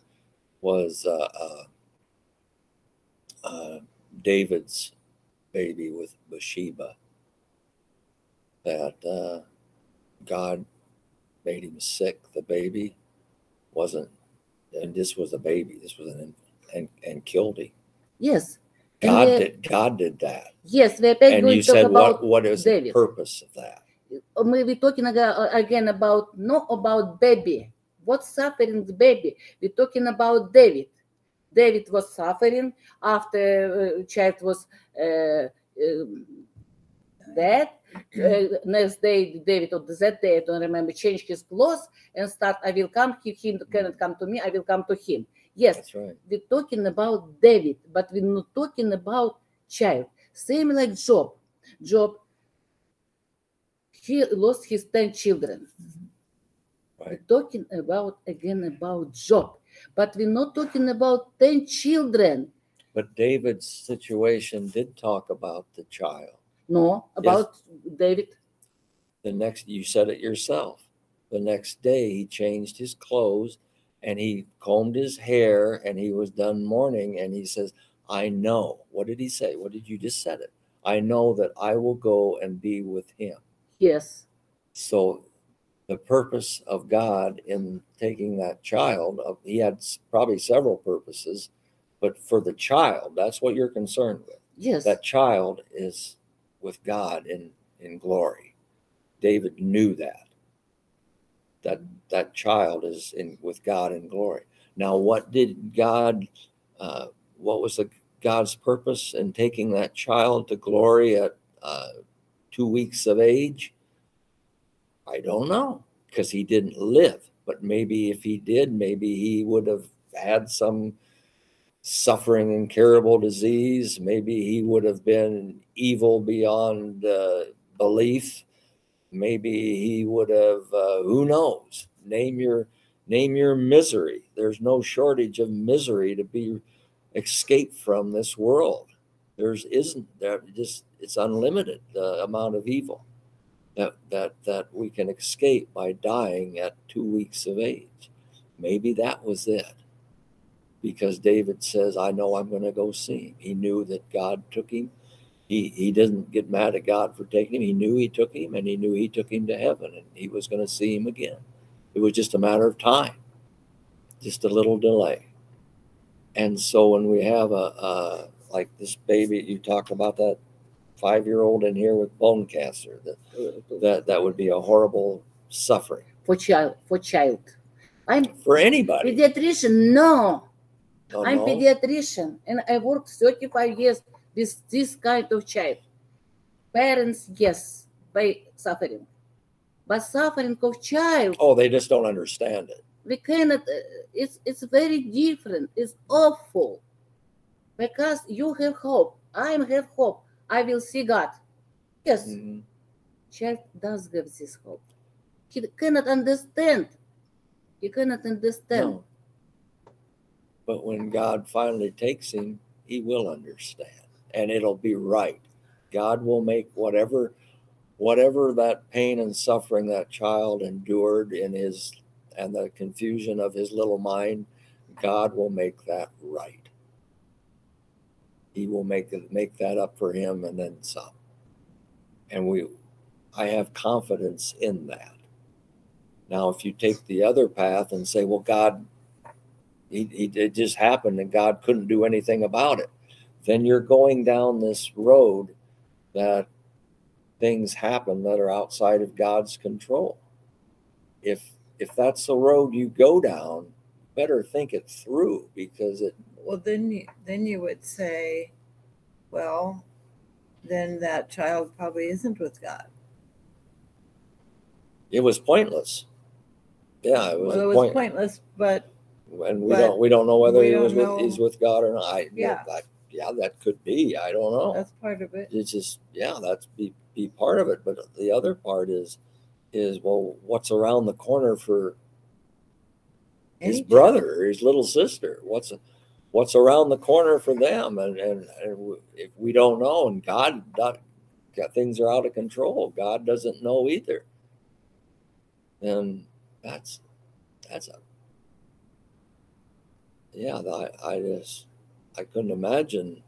was uh, uh, uh, David's baby with Bathsheba. That uh, God made him sick. The baby wasn't, and this was a baby. This was an infant, and and killed him. yes God we- did. God did that. yes we're And you said about what? What is the purpose of that? uh, we- we're talking uh, again about not about baby. What's suffering the baby? We're talking about David. David was suffering after uh, child was uh, um, dead. Uh, next day, David or that day, I don't remember, changed his clothes and start. I will come. He, he cannot come to me. I will come to him. Yes, That's right. we're talking about David, but we're not talking about child. Same like Job. Job, he lost his 10 children. Right. We're talking about again about Job, but we're not talking about 10 children. But David's situation did talk about the child. No, about David. The next, you said it yourself. The next day, he changed his clothes and he combed his hair and he was done mourning. And he says, I know. What did he say? What did you just said it? I know that I will go and be with him. Yes, So the purpose of God in taking that child, he had probably several purposes, but for the child, that's what you're concerned with. yes, That child is with God in, in glory. David knew that. That that child is in with God in glory. Now, what did God? Uh, what was the God's purpose in taking that child to glory at uh, two weeks of age? I don't know because he didn't live. But maybe if he did, maybe he would have had some suffering incurable disease. Maybe he would have been evil beyond uh, belief. Maybe he would have. Uh, who knows? Name your name your misery. There's no shortage of misery to be escaped from this world. There's isn't there just it's unlimited the amount of evil. that that that we can escape by dying at two weeks of age. Maybe that was it. Because David says, I know I'm going to go see him. He knew that God took him. He, he didn't get mad at God for taking him. He knew he took him and he knew he took him to heaven and he was going to see him again. It was just a matter of time, just a little delay. And so when we have a, a like this baby, you talked about that five year old in here with bone cancer, that, that, that would be a horrible suffering for child. For child, I'm for anybody. pediatrician. No, I'm no. pediatrician, and I worked 35 years with this kind of child. Parents, yes, by suffering, but suffering of child, Oh, they just don't understand it. we cannot. uh, It's it's very different. It's awful because you have hope. I have hope. I will see God. Yes, Mhm. child does have this hope. He cannot understand. He cannot understand. No. But when God finally takes him, he will understand and it'll be right. God will make whatever whatever that pain and suffering that child endured in his and the confusion of his little mind, God will make that right. He will make it make that up for him and then some. And we I have confidence in that. Now, if you take the other path and say, well, God, he, it just happened and God couldn't do anything about it, then you're going down this road that things happen that are outside of God's control. If if that's the road you go down, better think it through because it Well, then you, then you would say, well, then that child probably isn't with God. it was pointless. Yeah, it was, Well, it was pointless, but and we but don't we don't know whether we he don't was know- with he's with God or not. I, Yeah. that, yeah, that could be. I don't know. that's part of it. it's just yeah that's be be part of it but the other part is is well what's around the corner for his Any brother or his little sister what's what's around the corner for them and and, and w- if we don't know and god not, got things are out of control god doesn't know either and that's that's a yeah i i just i couldn't imagine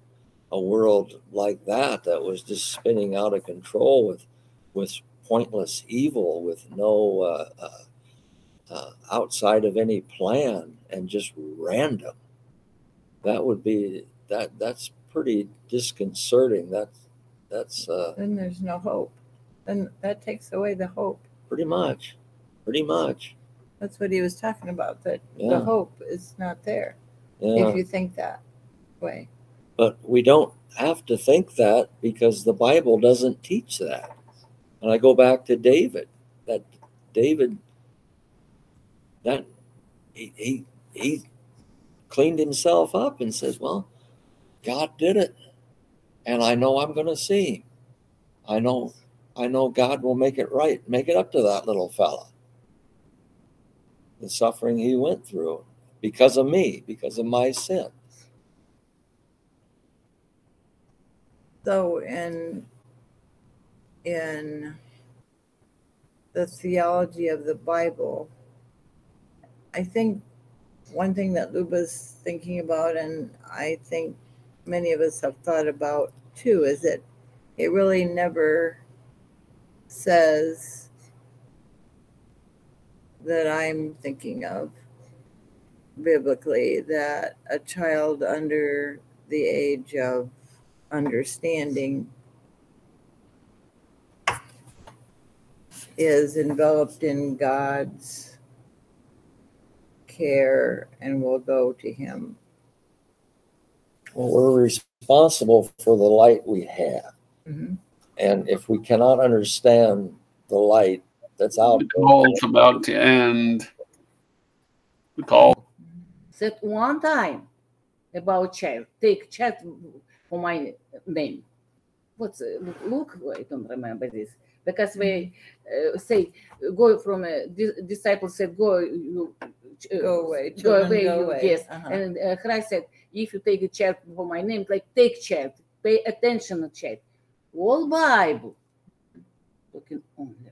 a world like that that was just spinning out of control with with pointless evil with no uh, uh, uh, outside of any plan and just random that would be that that's pretty disconcerting that's that's uh, Then there's no hope. Then that takes away the hope. pretty much pretty much That's what he was talking about. That Yeah. the hope is not there yeah if you think that way. but we don't have to think that because the bible doesn't teach that and i go back to david that david that he he, he cleaned himself up and says well god did it and i know i'm going to see him i know i know god will make it right make it up to that little fella the suffering he went through because of me because of my sin. So in in the theology of the Bible, I think one thing that Luba's thinking about, and I think many of us have thought about too, is that it really never says that I'm thinking of biblically that a child under the age of understanding is enveloped in God's care and will go to Him. Well, we're responsible for the light we have. Mhm. And if we cannot understand the light that's out The there, call's about to end. The call. said one time about child. Take child for my name. What's uh, look? I don't remember this because we uh, say go from a di- disciple said go you uh, Go away, go away, go you- away. yes Uh-huh. and uh, Christ said if you take a child for my name like take child pay attention to child all Bible talk talking only.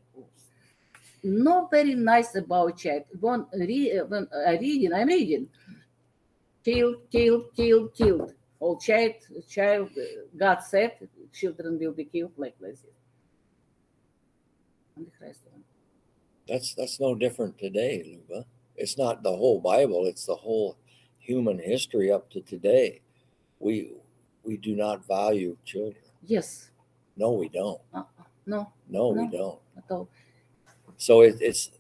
No very nice about child. When, re- when I reading, I'm reading. Killed, killed, killed, killed. All child, child, uh, God said, children will be killed like this. That's that's no different today, Luba. It's not the whole Bible, it's the whole human history up to today. We we do not value children. Yes. No, we don't. Uh, no, No, we don't. at all. So it, it's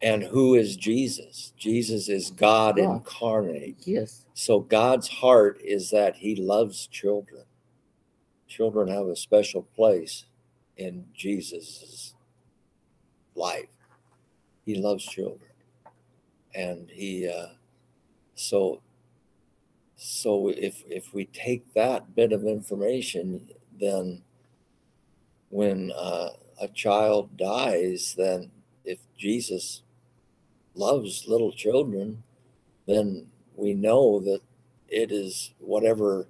and who is Jesus? Jesus is God God. incarnate. Yes. So God's heart is that he loves children. Children have a special place in Jesus' life. He loves children. And he uh so so if if we take that bit of information then when uh, a child dies then if Jesus loves little children then we know that it is whatever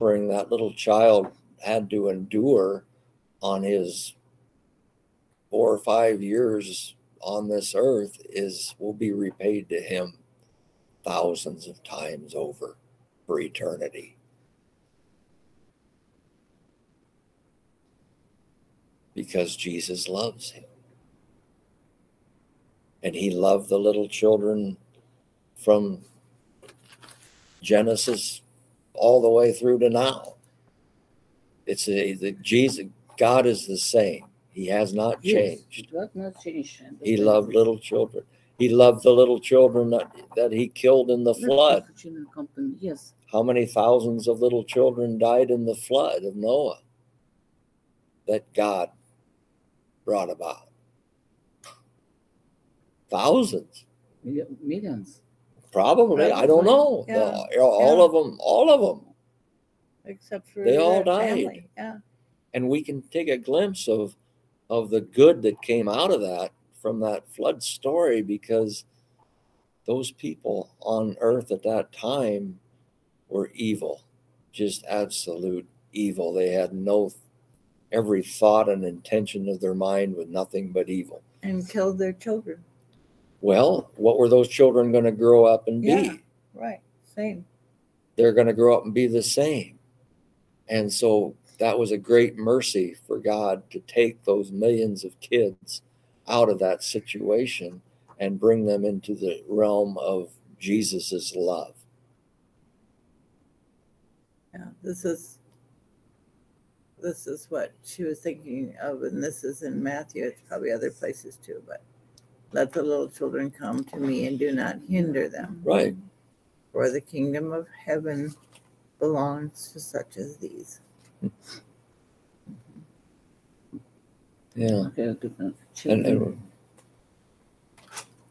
suffering that little child had to endure on his four or five years on this earth is will be repaid to him thousands of times over for eternity. Because Jesus loves him. And he loved the little children from Genesis all the way through to now. It's a the Jesus God is the same. He has not Yes. changed. God not change. He loved little children. He loved the little children that, that he killed in the flood. the children company. Yes. How many thousands of little children died in the flood of Noah that God brought about? Thousands, Millions. probably. I don't know. Yeah, The- all yeah. of them, all of them. Except for They all died. family. Yeah. and we can take a glimpse of of the good that came out of that from that flood story because those people on earth at that time were evil just absolute evil they had no every thought and intention of their mind with nothing but evil And killed their children. Well what were those children going to grow up and be Yeah. Right. Same. they're going to grow up and be the same. And so that was a great mercy for God to take those millions of kids out of that situation and bring them into the realm of Jesus's love. Yeah. This is this is what she was thinking of, and this is in Matthew. It's probably other places too, but let the little children come to me and do not hinder them. Right. For the kingdom of heaven belongs to such as these. Yeah. Okay, different And, and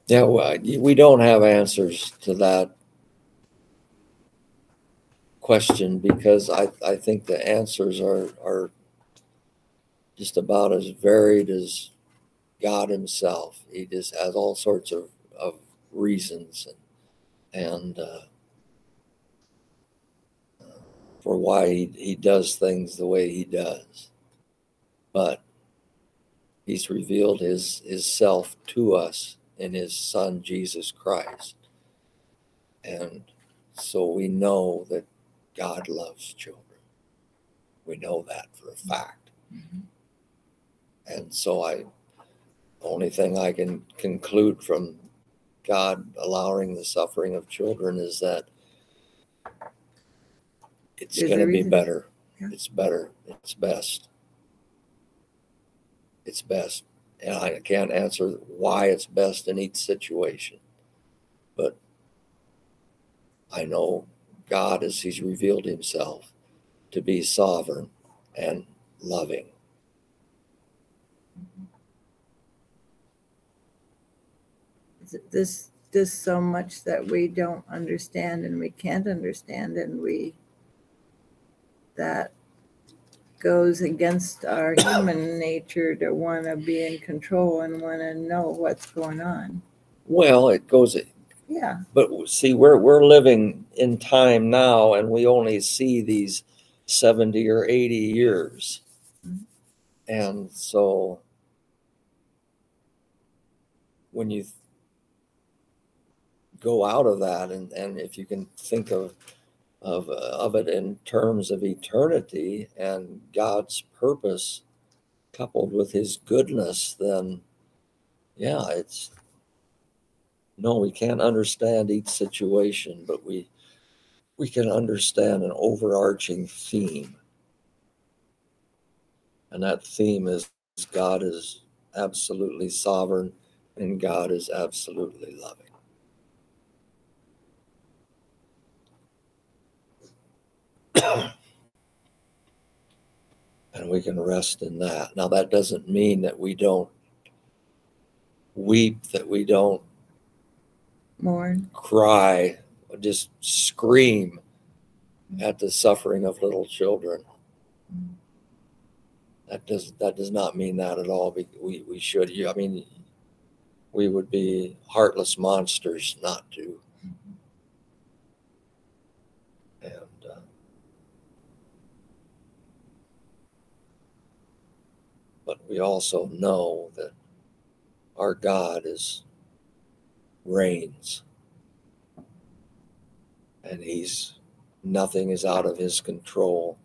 yeah, well, we don't have answers to that question because I, I think the answers are, are just about as varied as God himself. He just has all sorts of, of reasons and, and uh, for why he, he does things the way he does. But he's revealed his, his self to us in his son Jesus Christ. And so we know that God loves children. We know that for a fact. And so I only thing I can conclude from God allowing the suffering of children is that it's going to be better. Yeah. It's better. It's best. It's best. And I can't answer why it's best in each situation. But I know God, as He's revealed Himself, to be sovereign and loving. This this so much that we don't understand and we can't understand and we that goes against our human nature to want to be in control and want to know what's going on. Well, it goes, yeah. but see, we're we're living in time now, and we only see these seventy or eighty years, Mhm. and so when you go out of that and, and if you can think of of, uh, of it in terms of eternity and God's purpose coupled with his goodness, then yeah, it's no, we can't understand each situation, but we we can understand an overarching theme. And that theme is God is absolutely sovereign and God is absolutely loving. and we can rest in that. Now, that doesn't mean that we don't weep, that we don't Mourn. cry, just scream at the suffering of little children. That does that does not mean that at all. We we, we should. I mean, we would be heartless monsters not to. And uh, but we also know that our God is reigns, and He's nothing is out of His control.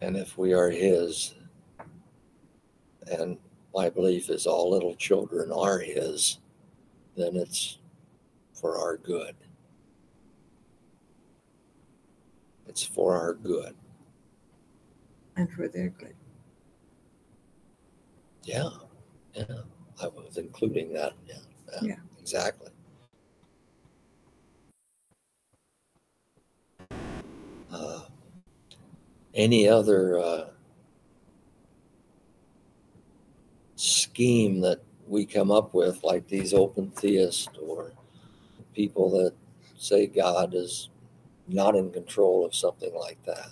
And if we are His, and my belief is all little children are His, then it's for our good. It's for our good. And for their good. Yeah, yeah. I was including that. Yeah, yeah, Yeah. exactly. Uh, any other uh, scheme that we come up with, like these open theists or people that say God is not in control of something like that,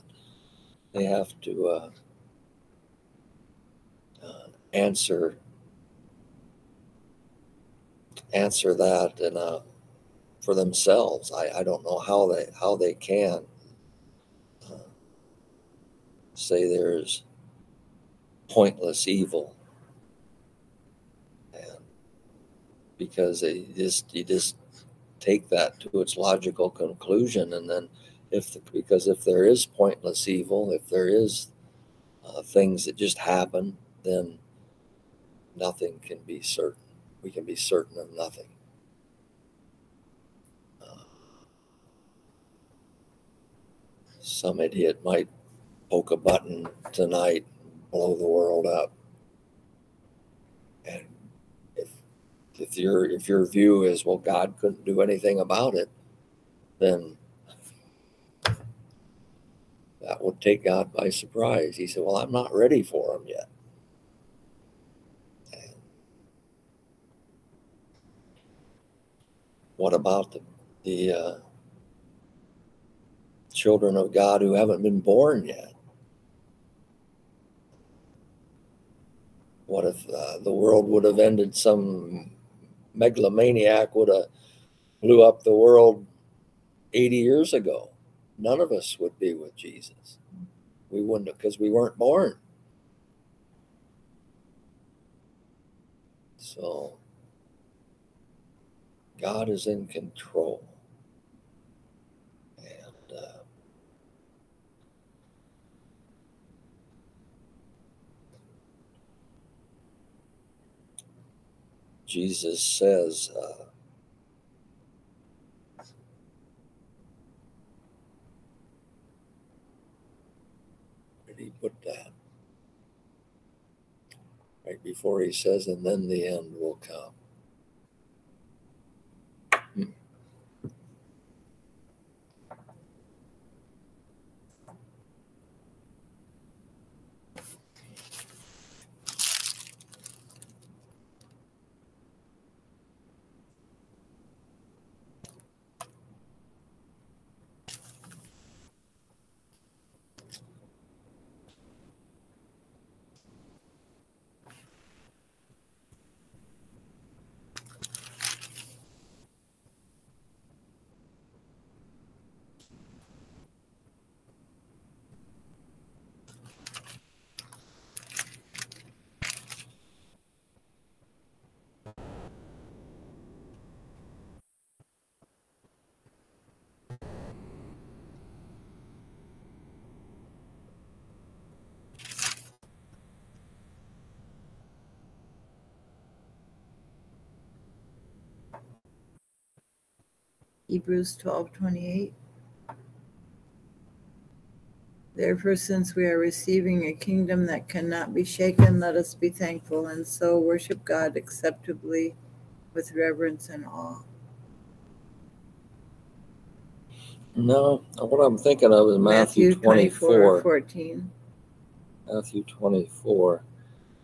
they have to uh, uh, answer answer that in a, for themselves. I, I don't know how they how they can uh, say there's pointless evil, and because they just you just take that to its logical conclusion, and then if because if there is pointless evil, if there is uh, things that just happen, then nothing can be certain we can be certain of nothing. Uh, some idiot might poke a button tonight, and blow the world up, and if if your if your view is well, God couldn't do anything about it, then that would take God by surprise. He said, "Well, I'm not ready for him yet." What about the, the uh, children of God who haven't been born yet? What if uh, the world would have ended? Some megalomaniac would have blew up the world 80 years ago. None of us would be with Jesus. We wouldn't because we weren't born. So God is in control. And uh, Jesus says, uh, where did he put that? Right before he says, and then the end will come. Hebrews twelve twenty-eight. Therefore, since we are receiving a kingdom that cannot be shaken, let us be thankful and so worship God acceptably with reverence and awe. No, what I'm thinking of is Matthew 24, 24. 14. Matthew 24,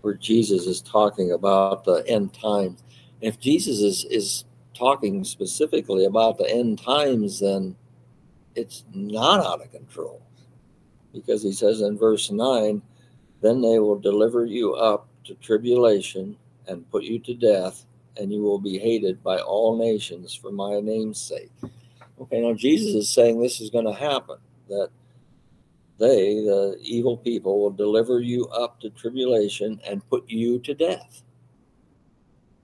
where Jesus is talking about the end times. If Jesus is, is talking specifically about the end times, then it's not out of control. Because he says in verse 9, then they will deliver you up to tribulation and put you to death, and you will be hated by all nations for my name's sake. Okay, now Jesus is saying this is going to happen, that they, the evil people, will deliver you up to tribulation and put you to death.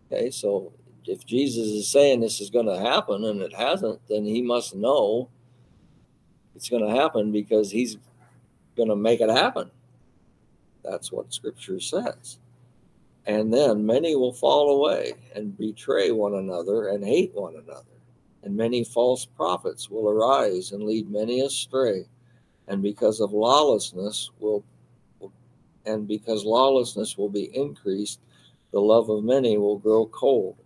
Okay, so if Jesus is saying this is going to happen and it hasn't, then he must know it's going to happen because he's going to make it happen. That's what scripture says. And then many will fall away and betray one another and hate one another. And many false prophets will arise and lead many astray and because of lawlessness will and because lawlessness will be increased the love of many will grow cold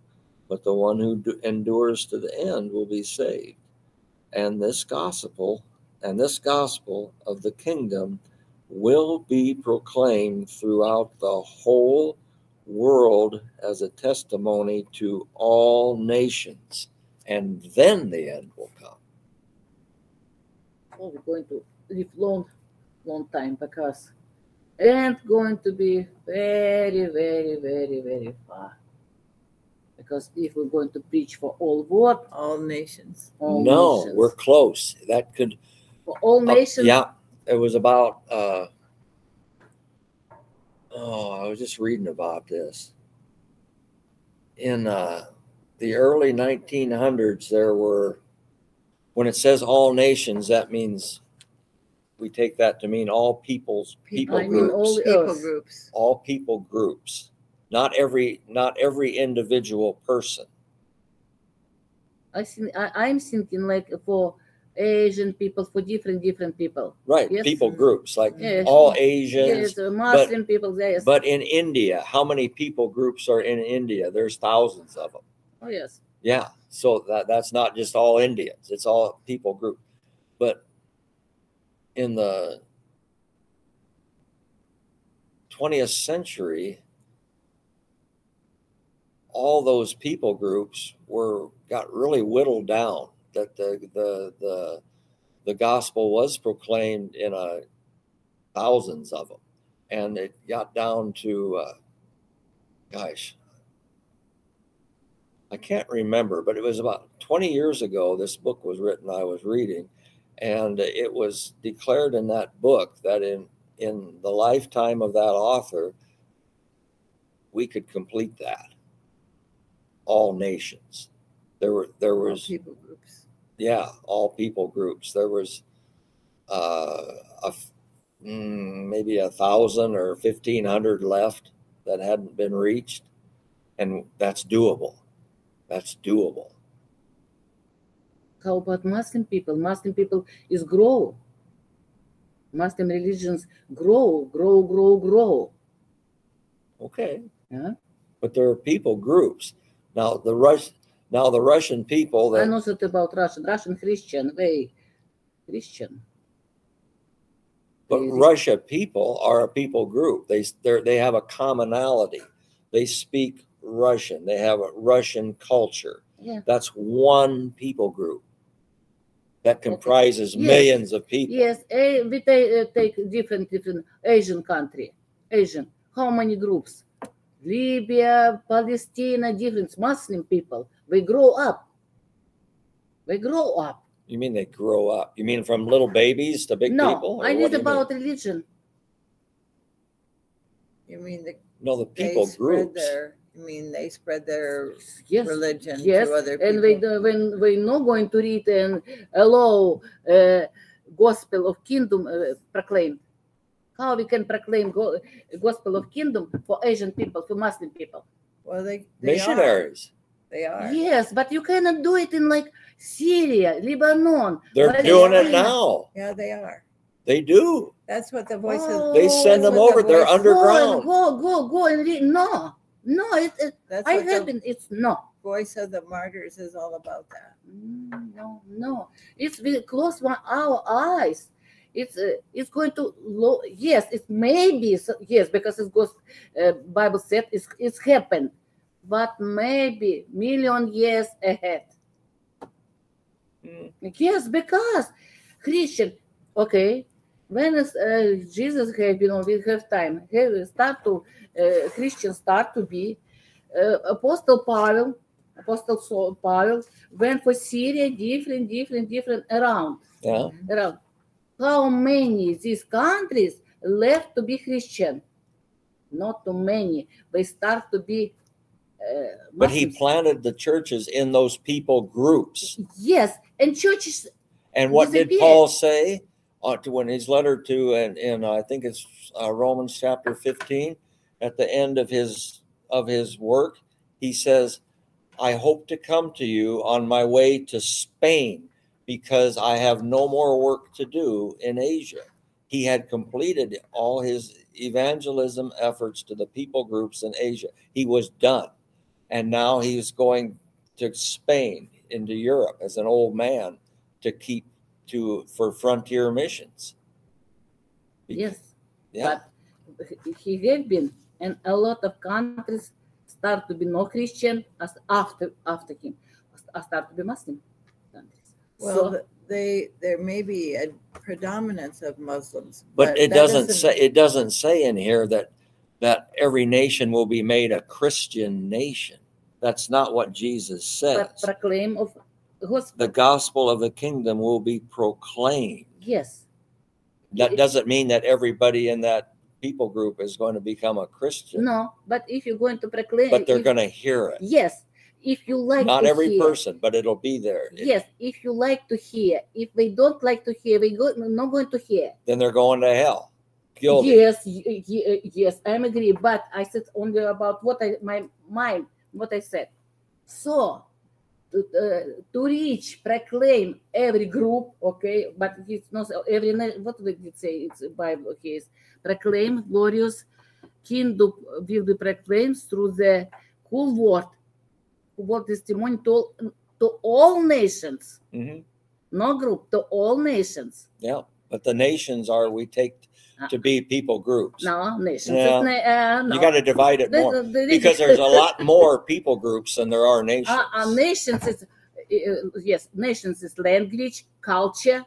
but the one who endures to the end will be saved. And this gospel and this gospel of the kingdom will be proclaimed throughout the whole world as a testimony to all nations. And then the end will come. Oh, we're going to live long, long time because ain't going to be very, very, very, very far. Because if we're going to preach for all what? All nations. All no nations. we're close that could for all Uh, nations. yeah, it was about. Uh, oh, I was just reading about this. In uh, the early 1900s, there were, when it says all nations, that means we take that to mean all peoples, people I mean groups, all People groups. all people groups, not every, not every individual person. I think I, I'm thinking like for Asian people, for different different people. Right, Yes. people groups like Yes. all Asians, Yes, Muslim people. Yes. But in India, how many people groups are in India? There's thousands of them. oh yes. Yeah. So that that's not just all Indians. It's all people group. But in the 20th century, all those people groups were got really whittled down. That the the the the gospel was proclaimed in a thousands of them, and it got down to, uh, gosh, I can't remember, but it was about 20 years ago. This book was written. I was reading, and it was declared in that book that in in the lifetime of that author, we could complete that. All nations. There were there All was people groups. yeah, all people groups. There was uh, a mm, maybe a thousand or fifteen hundred left that hadn't been reached, and that's doable. That's doable. How about Muslim people? Muslim people is grow. Muslim religions grow, grow, grow, grow. Okay, Yeah. but there are people groups now. The Rus now the Russian people I know that about Russian. Russian Christian, they Christian. but They- Russia people are a people group. They they they have a commonality. They speak Russian. They have a Russian culture. Yeah. That's one people group that comprises Yes. millions of people. Yes, we take, uh, take different different Asian country. Asian. How many groups? Libya, Palestine, different Muslim people. We grow up. We grow up. You mean they grow up? You mean from little babies to big no, people? or I need do you mean? about religion. You mean the, no the they people spread groups. their, you mean they spread their Yes. religion Yes, to other people? and we do- when we're not going to read and allow uh, gospel of kingdom uh, proclaim how we can proclaim go- gospel of kingdom for asian people for muslim people Well, they, they are. Missionaries. They are. Yes, but you cannot do it in like Syria, Lebanon. They're Well, doing it yeah. now. Yeah, they are. They do. That's what the voice Oh, of They send them over. the They're underground. Go, go, go, go and read. No, no, it, it, That's I have the been. It's no. voice of the martyrs is all about that. Mm, No, no. It's we close one our eyes. It's uh, it's going to low. Yes, it may be. So, yes, because it goes. Uh, Bible said it's it's happened, but maybe million years ahead. Mm. Yes, because Christian. Okay, when is, uh, Jesus have you know we have time. Have start to uh, Christians start to be uh, Apostle Paul. Apostle Paul went for Syria, different, different, different around, Yeah. around. How many these countries left to be Christian? Not too many. They start to be. Uh, But he planted the churches in those people groups. Yes, and churches. And what did Paul say uh, to when his letter to and in I think it's uh, Romans chapter 15 at the end of his of his work he says I hope to come to you on my way to Spain because I have no more work to do in Asia. He had completed all his evangelism efforts to the people groups in Asia. He was done. And now he's going to Spain into Europe as an old man to keep to for frontier missions. Yes, Yeah. but he have been, and a lot of countries start to be no Christian as after after him, start to be Muslim. Well, so they there may be a predominance of Muslims, But it that doesn't say it doesn't say in here that that every nation will be made a Christian nation. That's not what Jesus says. proclaim of gospel. The gospel of the kingdom will be proclaimed. yes, That It- doesn't mean that everybody in that people group is going to become a Christian, no, but if you're going to proclaim, but they're if- going to hear it. yes, if you like Not every hear, person, but it'll be there. Yes, if you like to hear, if they don't like to hear, they go not going to hear. Then they're going to hell. Guilty. Yes, yes, I'm agree. But I said only about what I my mind, what I said. So to, uh, to reach, proclaim every group, okay, but it's not every what did it say? It's a Bible case. Proclaim glorious kingdom will be proclaimed through the cool word, word testimony to all, to all nations, Mhm. no group, to all nations. Yeah, but the nations are we take to be people groups. No nations. Yeah. Na- uh, no. You got to divide it more the- the- because there's a lot more people groups than there are nations. Uh, uh, nations is uh, yes, nations is language, culture,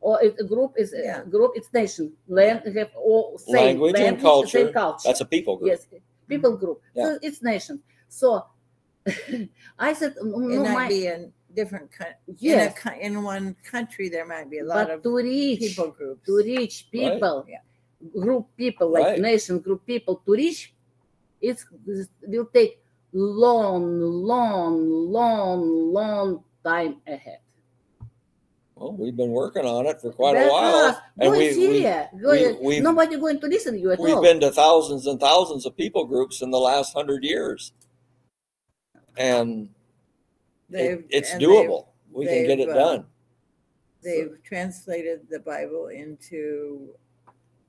or it, a group is a Yeah. group. It's nation. Land have all same Language and same culture. culture. That's a people group. yes, people group. Yeah. So it's nation. So I said It no, might my, be in different coun- in a yes, co- in one country there might be a lot but of to reach people groups. to reach Right. people, Yeah. group people like Right. nation group people to reach, it's it will take long, long, long, long time ahead. Well, we've been working on it for quite a Because while, and go we, we Syria, go, we- we've- nobody going to listen to you at we've all. been to thousands and thousands of people groups in the last hundred years, and it, They've- it's and they've- doable. We can get it uh, done. They've translated the Bible into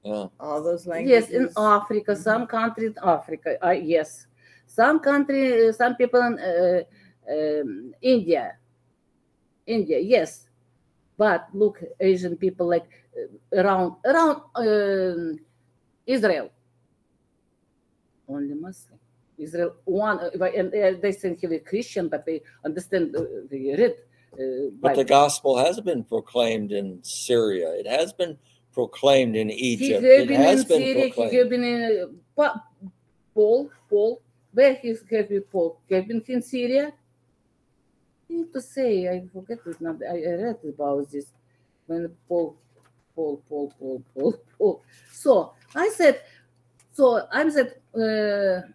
Yeah. all those languages. yes, in Africa, some countries in Africa, uh, yes, some country, some people in uh, um, India, India, yes, but look, Asian people like uh, around around um, Israel, only Muslim. Israel one, uh, and uh, they think he's a Christian, but they understand, uh, they read. Uh, But the gospel has been proclaimed in Syria. It has been proclaimed in He Egypt. have It has been Syria, he proclaimed. have been in uh, Paul, Paul, where he have been Paul? He have been in Syria. I need to say, I forget his number. I, I read about this when Paul, Paul, Paul, Paul, Paul, Paul. So I said, so I said, uh,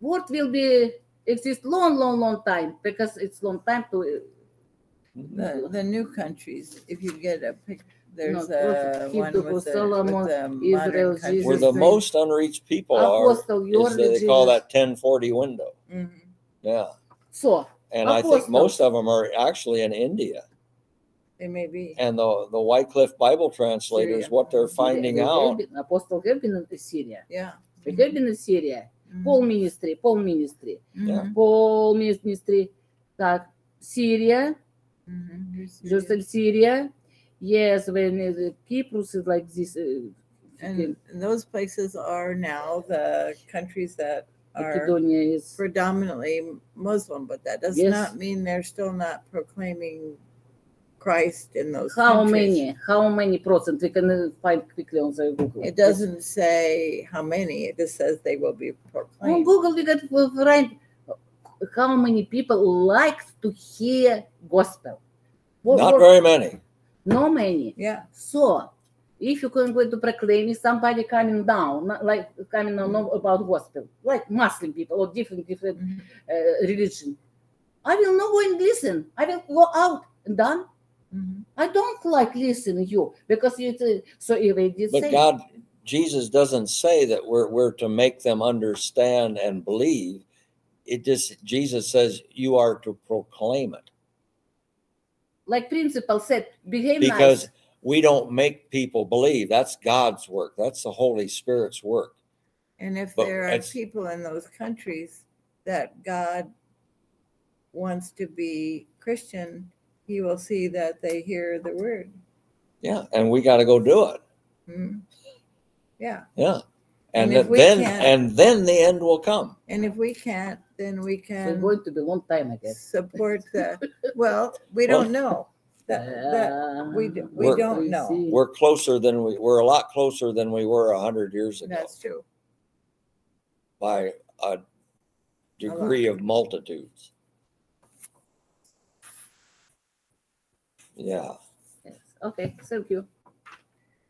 word will be exist long, long, long time because it's long time to. the, the new countries. If you get a pic, there's No, a one with the, Solomon, the Israel, modern. Where the most unreached people are Apostle, your is that they call that 1040 window. Mhm. Yeah. So And I think most of them are actually in India. They may be. And the, the Wycliffe Bible translators, Syria. what they're They- finding they out, been- Apostle have been in Syria. Yeah. They have been in Syria Mhm. Paul ministry, Paul ministry, Mhm. Paul ministry. Так, Syria, Mhm. just in Syria. Yes, when uh, Cyprus is like this. Uh, And those places are now the countries that are Macedonia is predominantly Muslim, but that does Yes. not mean they're still not proclaiming Christ in those how countries. many? How many percent? We can uh, find quickly on the Google. It doesn't say how many. It just says they will be proclaimed. On. Google, we got to find how many people like to hear gospel. What- not what- very many. no many. Yeah. So, if you're going to proclaim somebody coming down, like coming on know about gospel, like Muslim people or different different Mhm. uh, religion, I will not go and listen. I will go out and done. Mhm. I don't like listen you because it's uh, so if But say God, Jesus doesn't say that we're, we're to make them understand and believe. It just, Jesus says you are to proclaim it like principal said, behave because nice. we don't make people believe. That's God's work. That's the Holy Spirit's work. And if But there are people in those countries that God wants to be Christian, he will see that they hear the word. Yeah. And we got to go do it. Mhm. Yeah. Yeah. And And, then, and then the end will come. And if we can't, then we So can it's going to be long time, I guess. support the, well, we don't know. That, that, we d- we Uh, don't know. see. We're closer than we, we're a lot closer than we were a hundred years ago that's true. by a degree of multitudes. Yeah. Yes. Okay, thank you.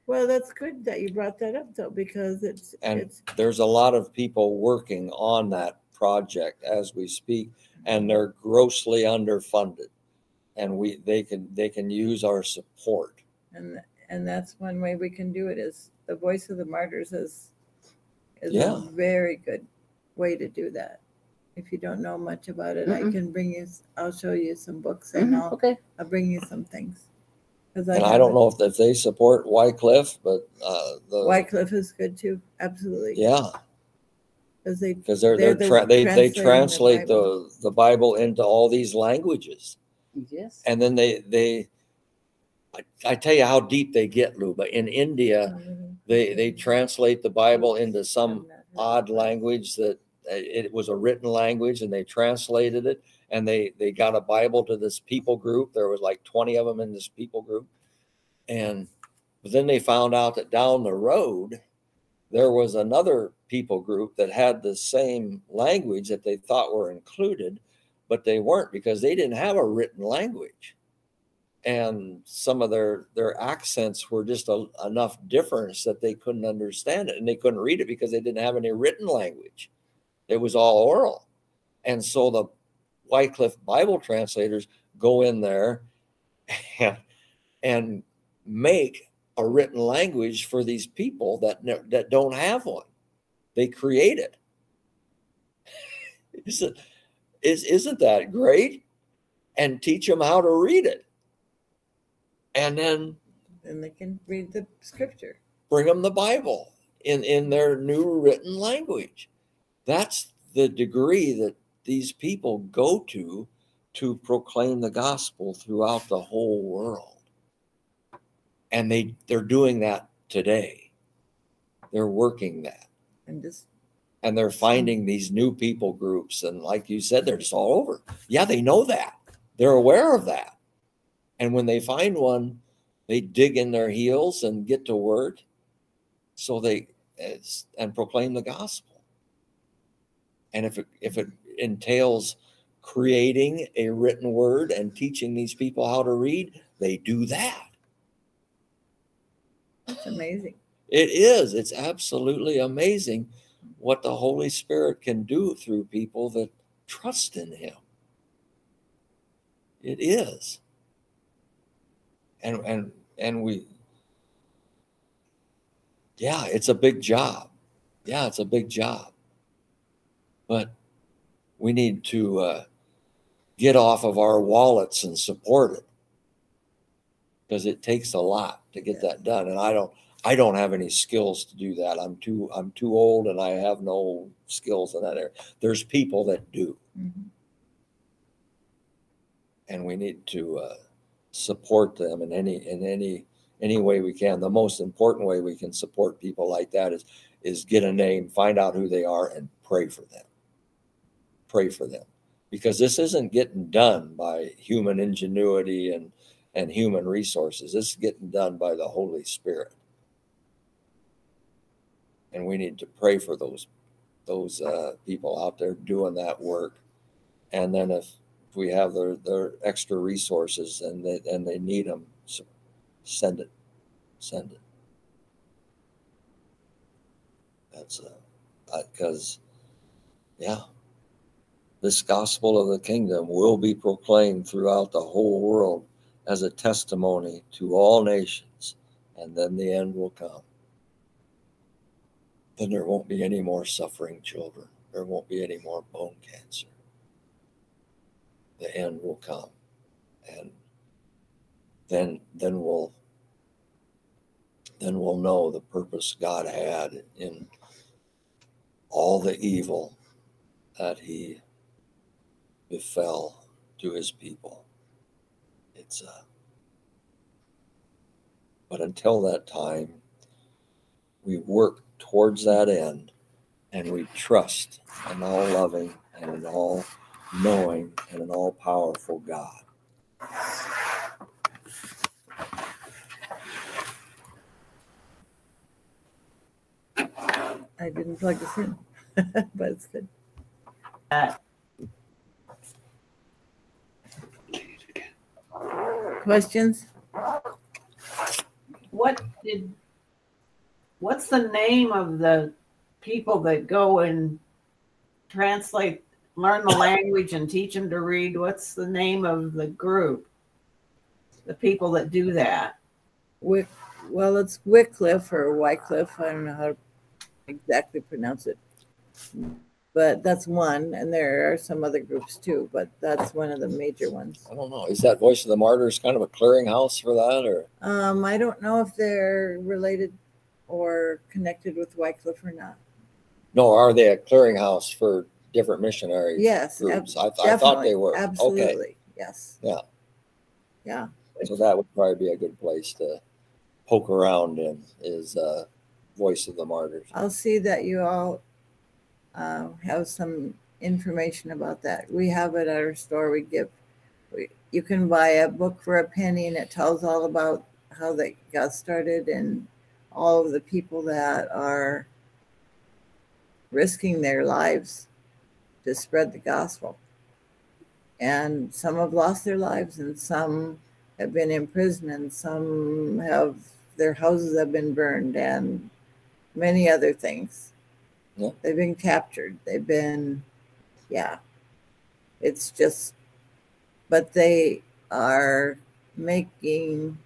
Well, that's good that you brought that up though, because it's, And it's, there's a lot of people working on that project as we speak, and they're grossly underfunded. And we, they can, they can use our support. and, and that's one way we can do it is the voice of the martyrs is, is Yeah. a very good way to do that. If you don't know much about it, I Mm-mm. can bring you, I'll show you some books and Mhm, I'll, Okay, I'll bring you some things. 'Cause And I have don't it. know if, if they support Wycliffe, but, uh, the, Wycliffe is good too, absolutely. yeah, Because they, because they're, They're they're, the tra- they, they translating the translate the, the Bible into all these languages. yes. And then they, they, I, I tell you how deep they get, Lou, but in India, they, they translate the Bible into some odd language that it was a written language and they translated it and they they got a bible to this people group. There was like 20 of them in this people group. And then they found out that down the road there was another people group that had the same language that they thought were included but they weren't because they didn't have a written language. And some of their their accents were just a, enough difference that they couldn't understand it and they couldn't read it because they didn't have any written language it was all oral. And so the wycliffe bible translators go in there and, and make a written language for these people that ne- that don't have one. They create it. Isn't, is, isn't that great? And teach them how to read it. And then And they can read the scripture. bring them the Bible in, in their new written language. That's the degree that these people go to to proclaim the gospel throughout the whole world. And they, they're doing that today. They're working that. And just, And they're finding these new people groups. And like you said, they're just all over. Yeah, they know that. They're aware of that. And when they find one, they dig in their heels and get to work so they eh, and proclaim the gospel. And if it, if it entails creating a written word and teaching these people how to read, they do that. it's amazing. It is. It's absolutely amazing what the Holy Spirit can do through people that trust in Him. It is. And and and we yeah, it's a big job. Yeah, it's a big job. But we need to uh, get off of our wallets and support it. Because it takes a lot to get that done. And I don't I don't have any skills to do that. I'm too I'm too old and I have no skills in that area. There's people that do. Mhm. and we need to uh, support them in any in any any way we can. The most important way we can support people like that is is get a name, find out who they are, and pray for them. Pray for them, because this isn't getting done by human ingenuity and and human resources. This is getting done by the Holy Spirit, and we need to pray for those those uh, people out there doing that work. And then if we have their, their extra resources and they, and they need them, so send it, send it. That's uh, because, yeah, this gospel of the kingdom will be proclaimed throughout the whole world as a testimony to all nations, and then the end will come. Then there won't be any more suffering children. There won't be any more bone cancer the end will come and then then we'll then we'll know the purpose god had in all the evil that he befell to his people it's uh but until that time we work towards that end and we trust an all loving and an all knowing and an all powerful God. I didn't plug this in, but it's good. Questions? What did, what's the name of the people that go and translate, learn the language and teach them to read? What's the name of the group? The people that do that? Wick, well, it's Wycliffe or Wycliffe. I don't know how to exactly pronounce it. But that's one, and there are some other groups too, but that's one of the major ones. I don't know. Is that Voice of the Martyrs kind of a clearinghouse for that, or Um, I don't know if they're related or connected with Wycliffe or not. no? Are they a clearinghouse for different missionary Yes, groups? I, th- I thought they were. Okay, Absolutely, yes. Yeah. Yeah, so that would probably be a good place to poke around in. Is uh, Voice of the Martyrs? I'll see that you all uh, have some information about that. We have it at our store. We give, we, you can buy a book for a penny and it tells all about how they got started and all of the people that are risking their lives to spread the gospel. And some have lost their lives and some have been imprisoned, and some have their houses have been burned and many other things. Yeah. They've been captured. They've been, yeah. It's just, but they are making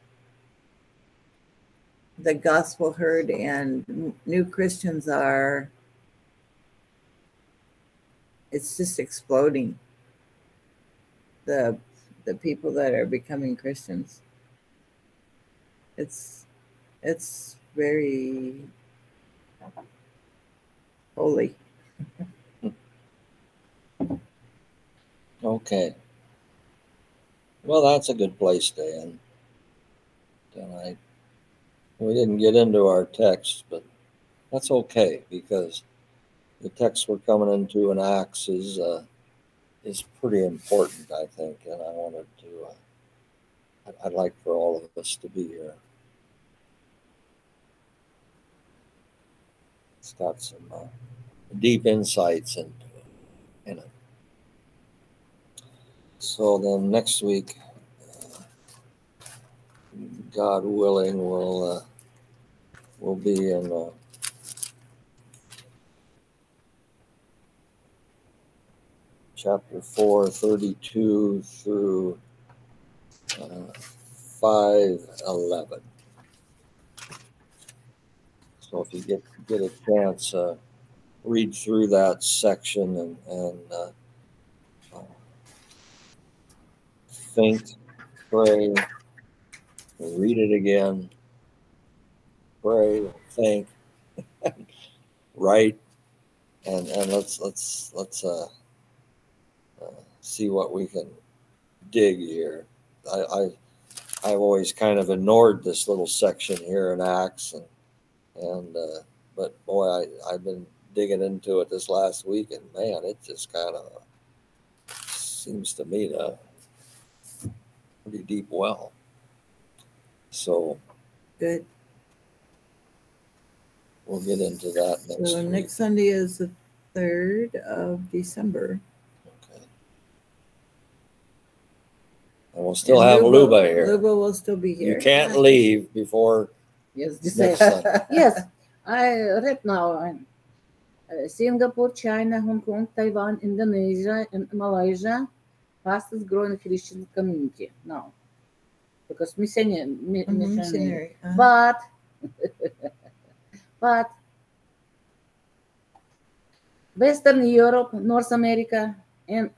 the gospel heard, and new Christians are, it's just exploding. The the people that are becoming Christians. It's it's very holy. Okay. Well, that's a good place to end tonight. We didn't get into our text, but that's okay because the text we're coming into in Acts is uh, is pretty important, I think, and I wanted to. Uh, I'd- I'd like for all of us to be here. It's got some uh, deep insights into in it. So then next week, uh, God willing, we'll uh, we'll be in uh, chapter four, thirty-two through uh, five eleven. So if you get get a chance, uh, read through that section and and. Uh, think, pray, read it again, pray, think, write, and and let's let's let's uh, uh, see what we can dig here. I, I I've always kind of ignored this little section here in Acts, and and uh, but boy, I I've been digging into it this last week, and man, it just kind of seems to me to pretty deep well. So Good. we'll get into that next So week. next Sunday is the third of December. Okay. And we'll still And have Luba here. Luba will still be here. You can't leave before Yes, next Sunday. yes. I read now. uh, Singapore, China, Hong Kong, Taiwan, Indonesia, and Malaysia fastest growing Christian community now. Because missionary, mi- Mhm, missionary. missionary, uh-huh. But, but Western Europe, North America, and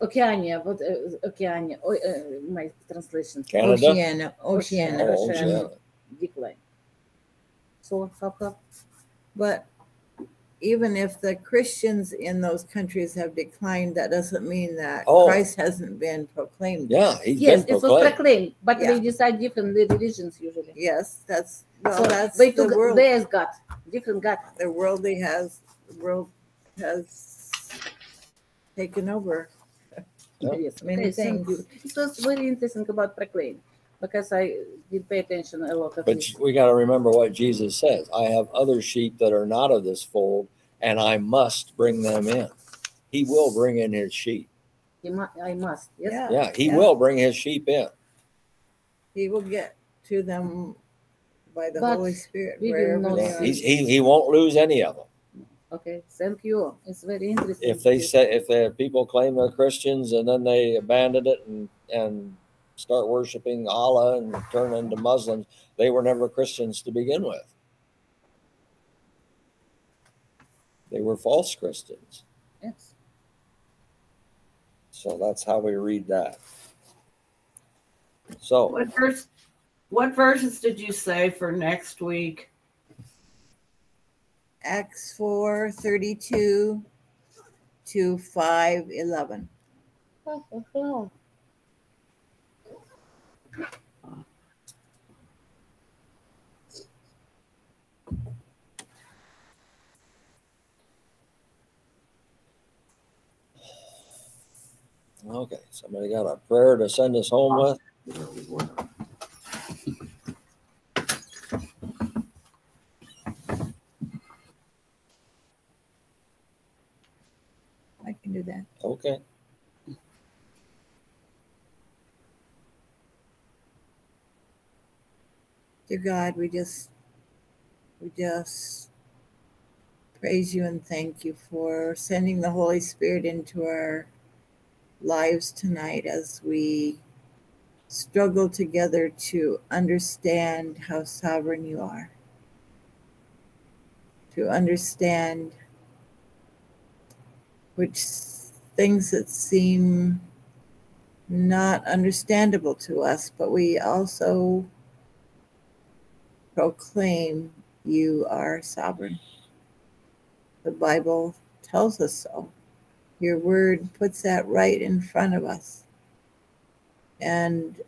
Oceania, what uh, Oceania, oh, uh, my translation, Canada. Oceania, Oceania. Oceania. Oceania. decline. So, how? But even if the Christians in those countries have declined, that doesn't mean that Oh. Christ hasn't been proclaimed. Yeah, he's Yes, been it was proclaimed. proclaimed, but Yeah. they decide differently religions usually. Yes, that's well, so that's they the took world. theirs got different got. The world they has the world has taken over. Yeah. Yes, Many okay, things. It was very interesting about proclaim because I did pay attention a lot of But this. we got to remember what Jesus says. I have other sheep that are not of this fold, and I must bring them in. He will bring in his sheep. He mu- I must. Yes. Yeah. Yeah, he Yeah. will bring his sheep in. He will get to them by the But Holy Spirit we will wherever not they are. He's, he he won't lose any of them. Okay. Thank you. It's very interesting. If they say if the people claim they're Christians and then they abandon it and and start worshiping Allah and turn into Muslims, they were never Christians to begin with. They were false Christians. Yes. So that's how we read that. So What verse? What verses did you say for next week? Acts four thirty two to five eleven. Oh, oh, oh. Okay, somebody got a prayer to send us home with? I can do that. Okay. Dear God, we just we just praise you and thank you for sending the Holy Spirit into our lives tonight as we struggle together to understand how sovereign you are. To understand which things that seem not understandable to us, but we also proclaim you are sovereign. The Bible tells us so. Your word puts that right in front of us. And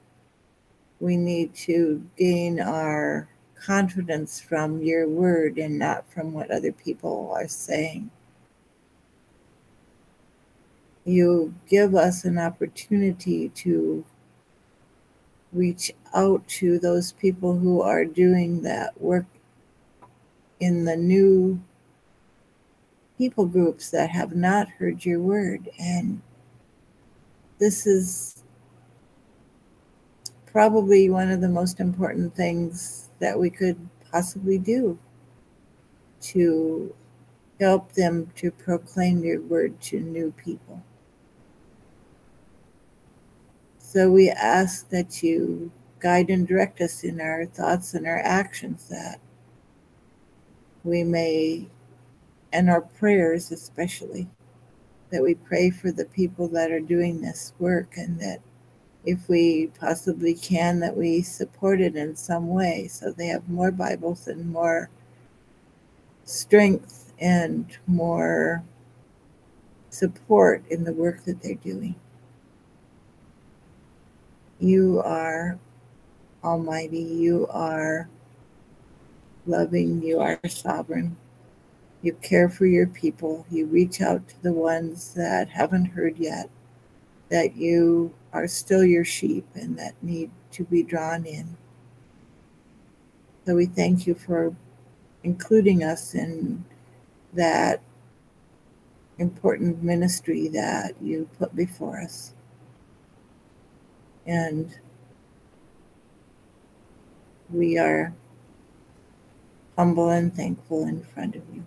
we need to gain our confidence from your word and not from what other people are saying. You give us an opportunity to reach out to those people who are doing that work in the new people groups that have not heard your word. And this is probably one of the most important things that we could possibly do to help them to proclaim your word to new people. So we ask that you guide and direct us in our thoughts and our actions, that we may, and our prayers especially, that we pray for the people that are doing this work and that if we possibly can, that we support it in some way so they have more Bibles and more strength and more support in the work that they're doing. You are almighty, you are loving, you are sovereign. You care for your people, you reach out to the ones that haven't heard yet, that you are still your sheep and that need to be drawn in. So we thank you for including us in that important ministry that you put before us. And we are humble and thankful in front of you.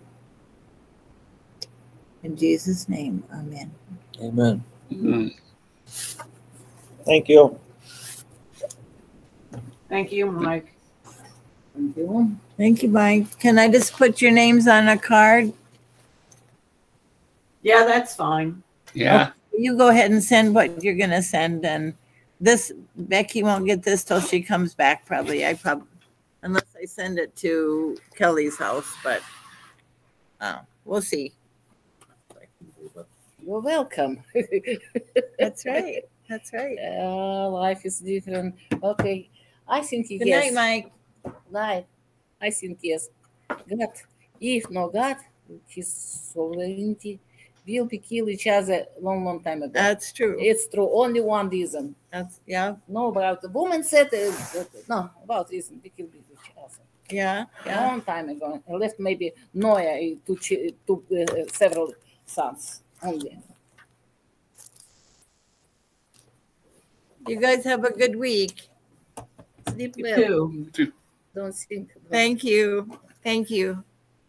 In Jesus' name, amen. Amen. Mm. Thank you. Thank you, Mike. Thank you. Thank you, Mike. Can I just put your names on a card? Yeah, that's fine. Yeah. You go ahead and send what you're gonna send and this, Becky won't get this till she comes back probably. I probably, unless I send it to Kelly's house, but uh, we'll see. You're welcome. That's right. That's right. Uh, life is different. Okay. I think Good yes. night, Mike. Night. I think yes. God, if no God, His sovereignty will be kill each other long, long time ago. That's true. it's true. Only one reason. That's yeah, No, about the woman said uh, no about reason we kill each other. yeah, A yeah. long time ago. I left maybe Noah to ch- to uh, several sons only. You guys have a good week. Sleep You well. too. Don't think. About Thank you. Thank you.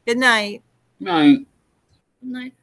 Good night. Night. Good night.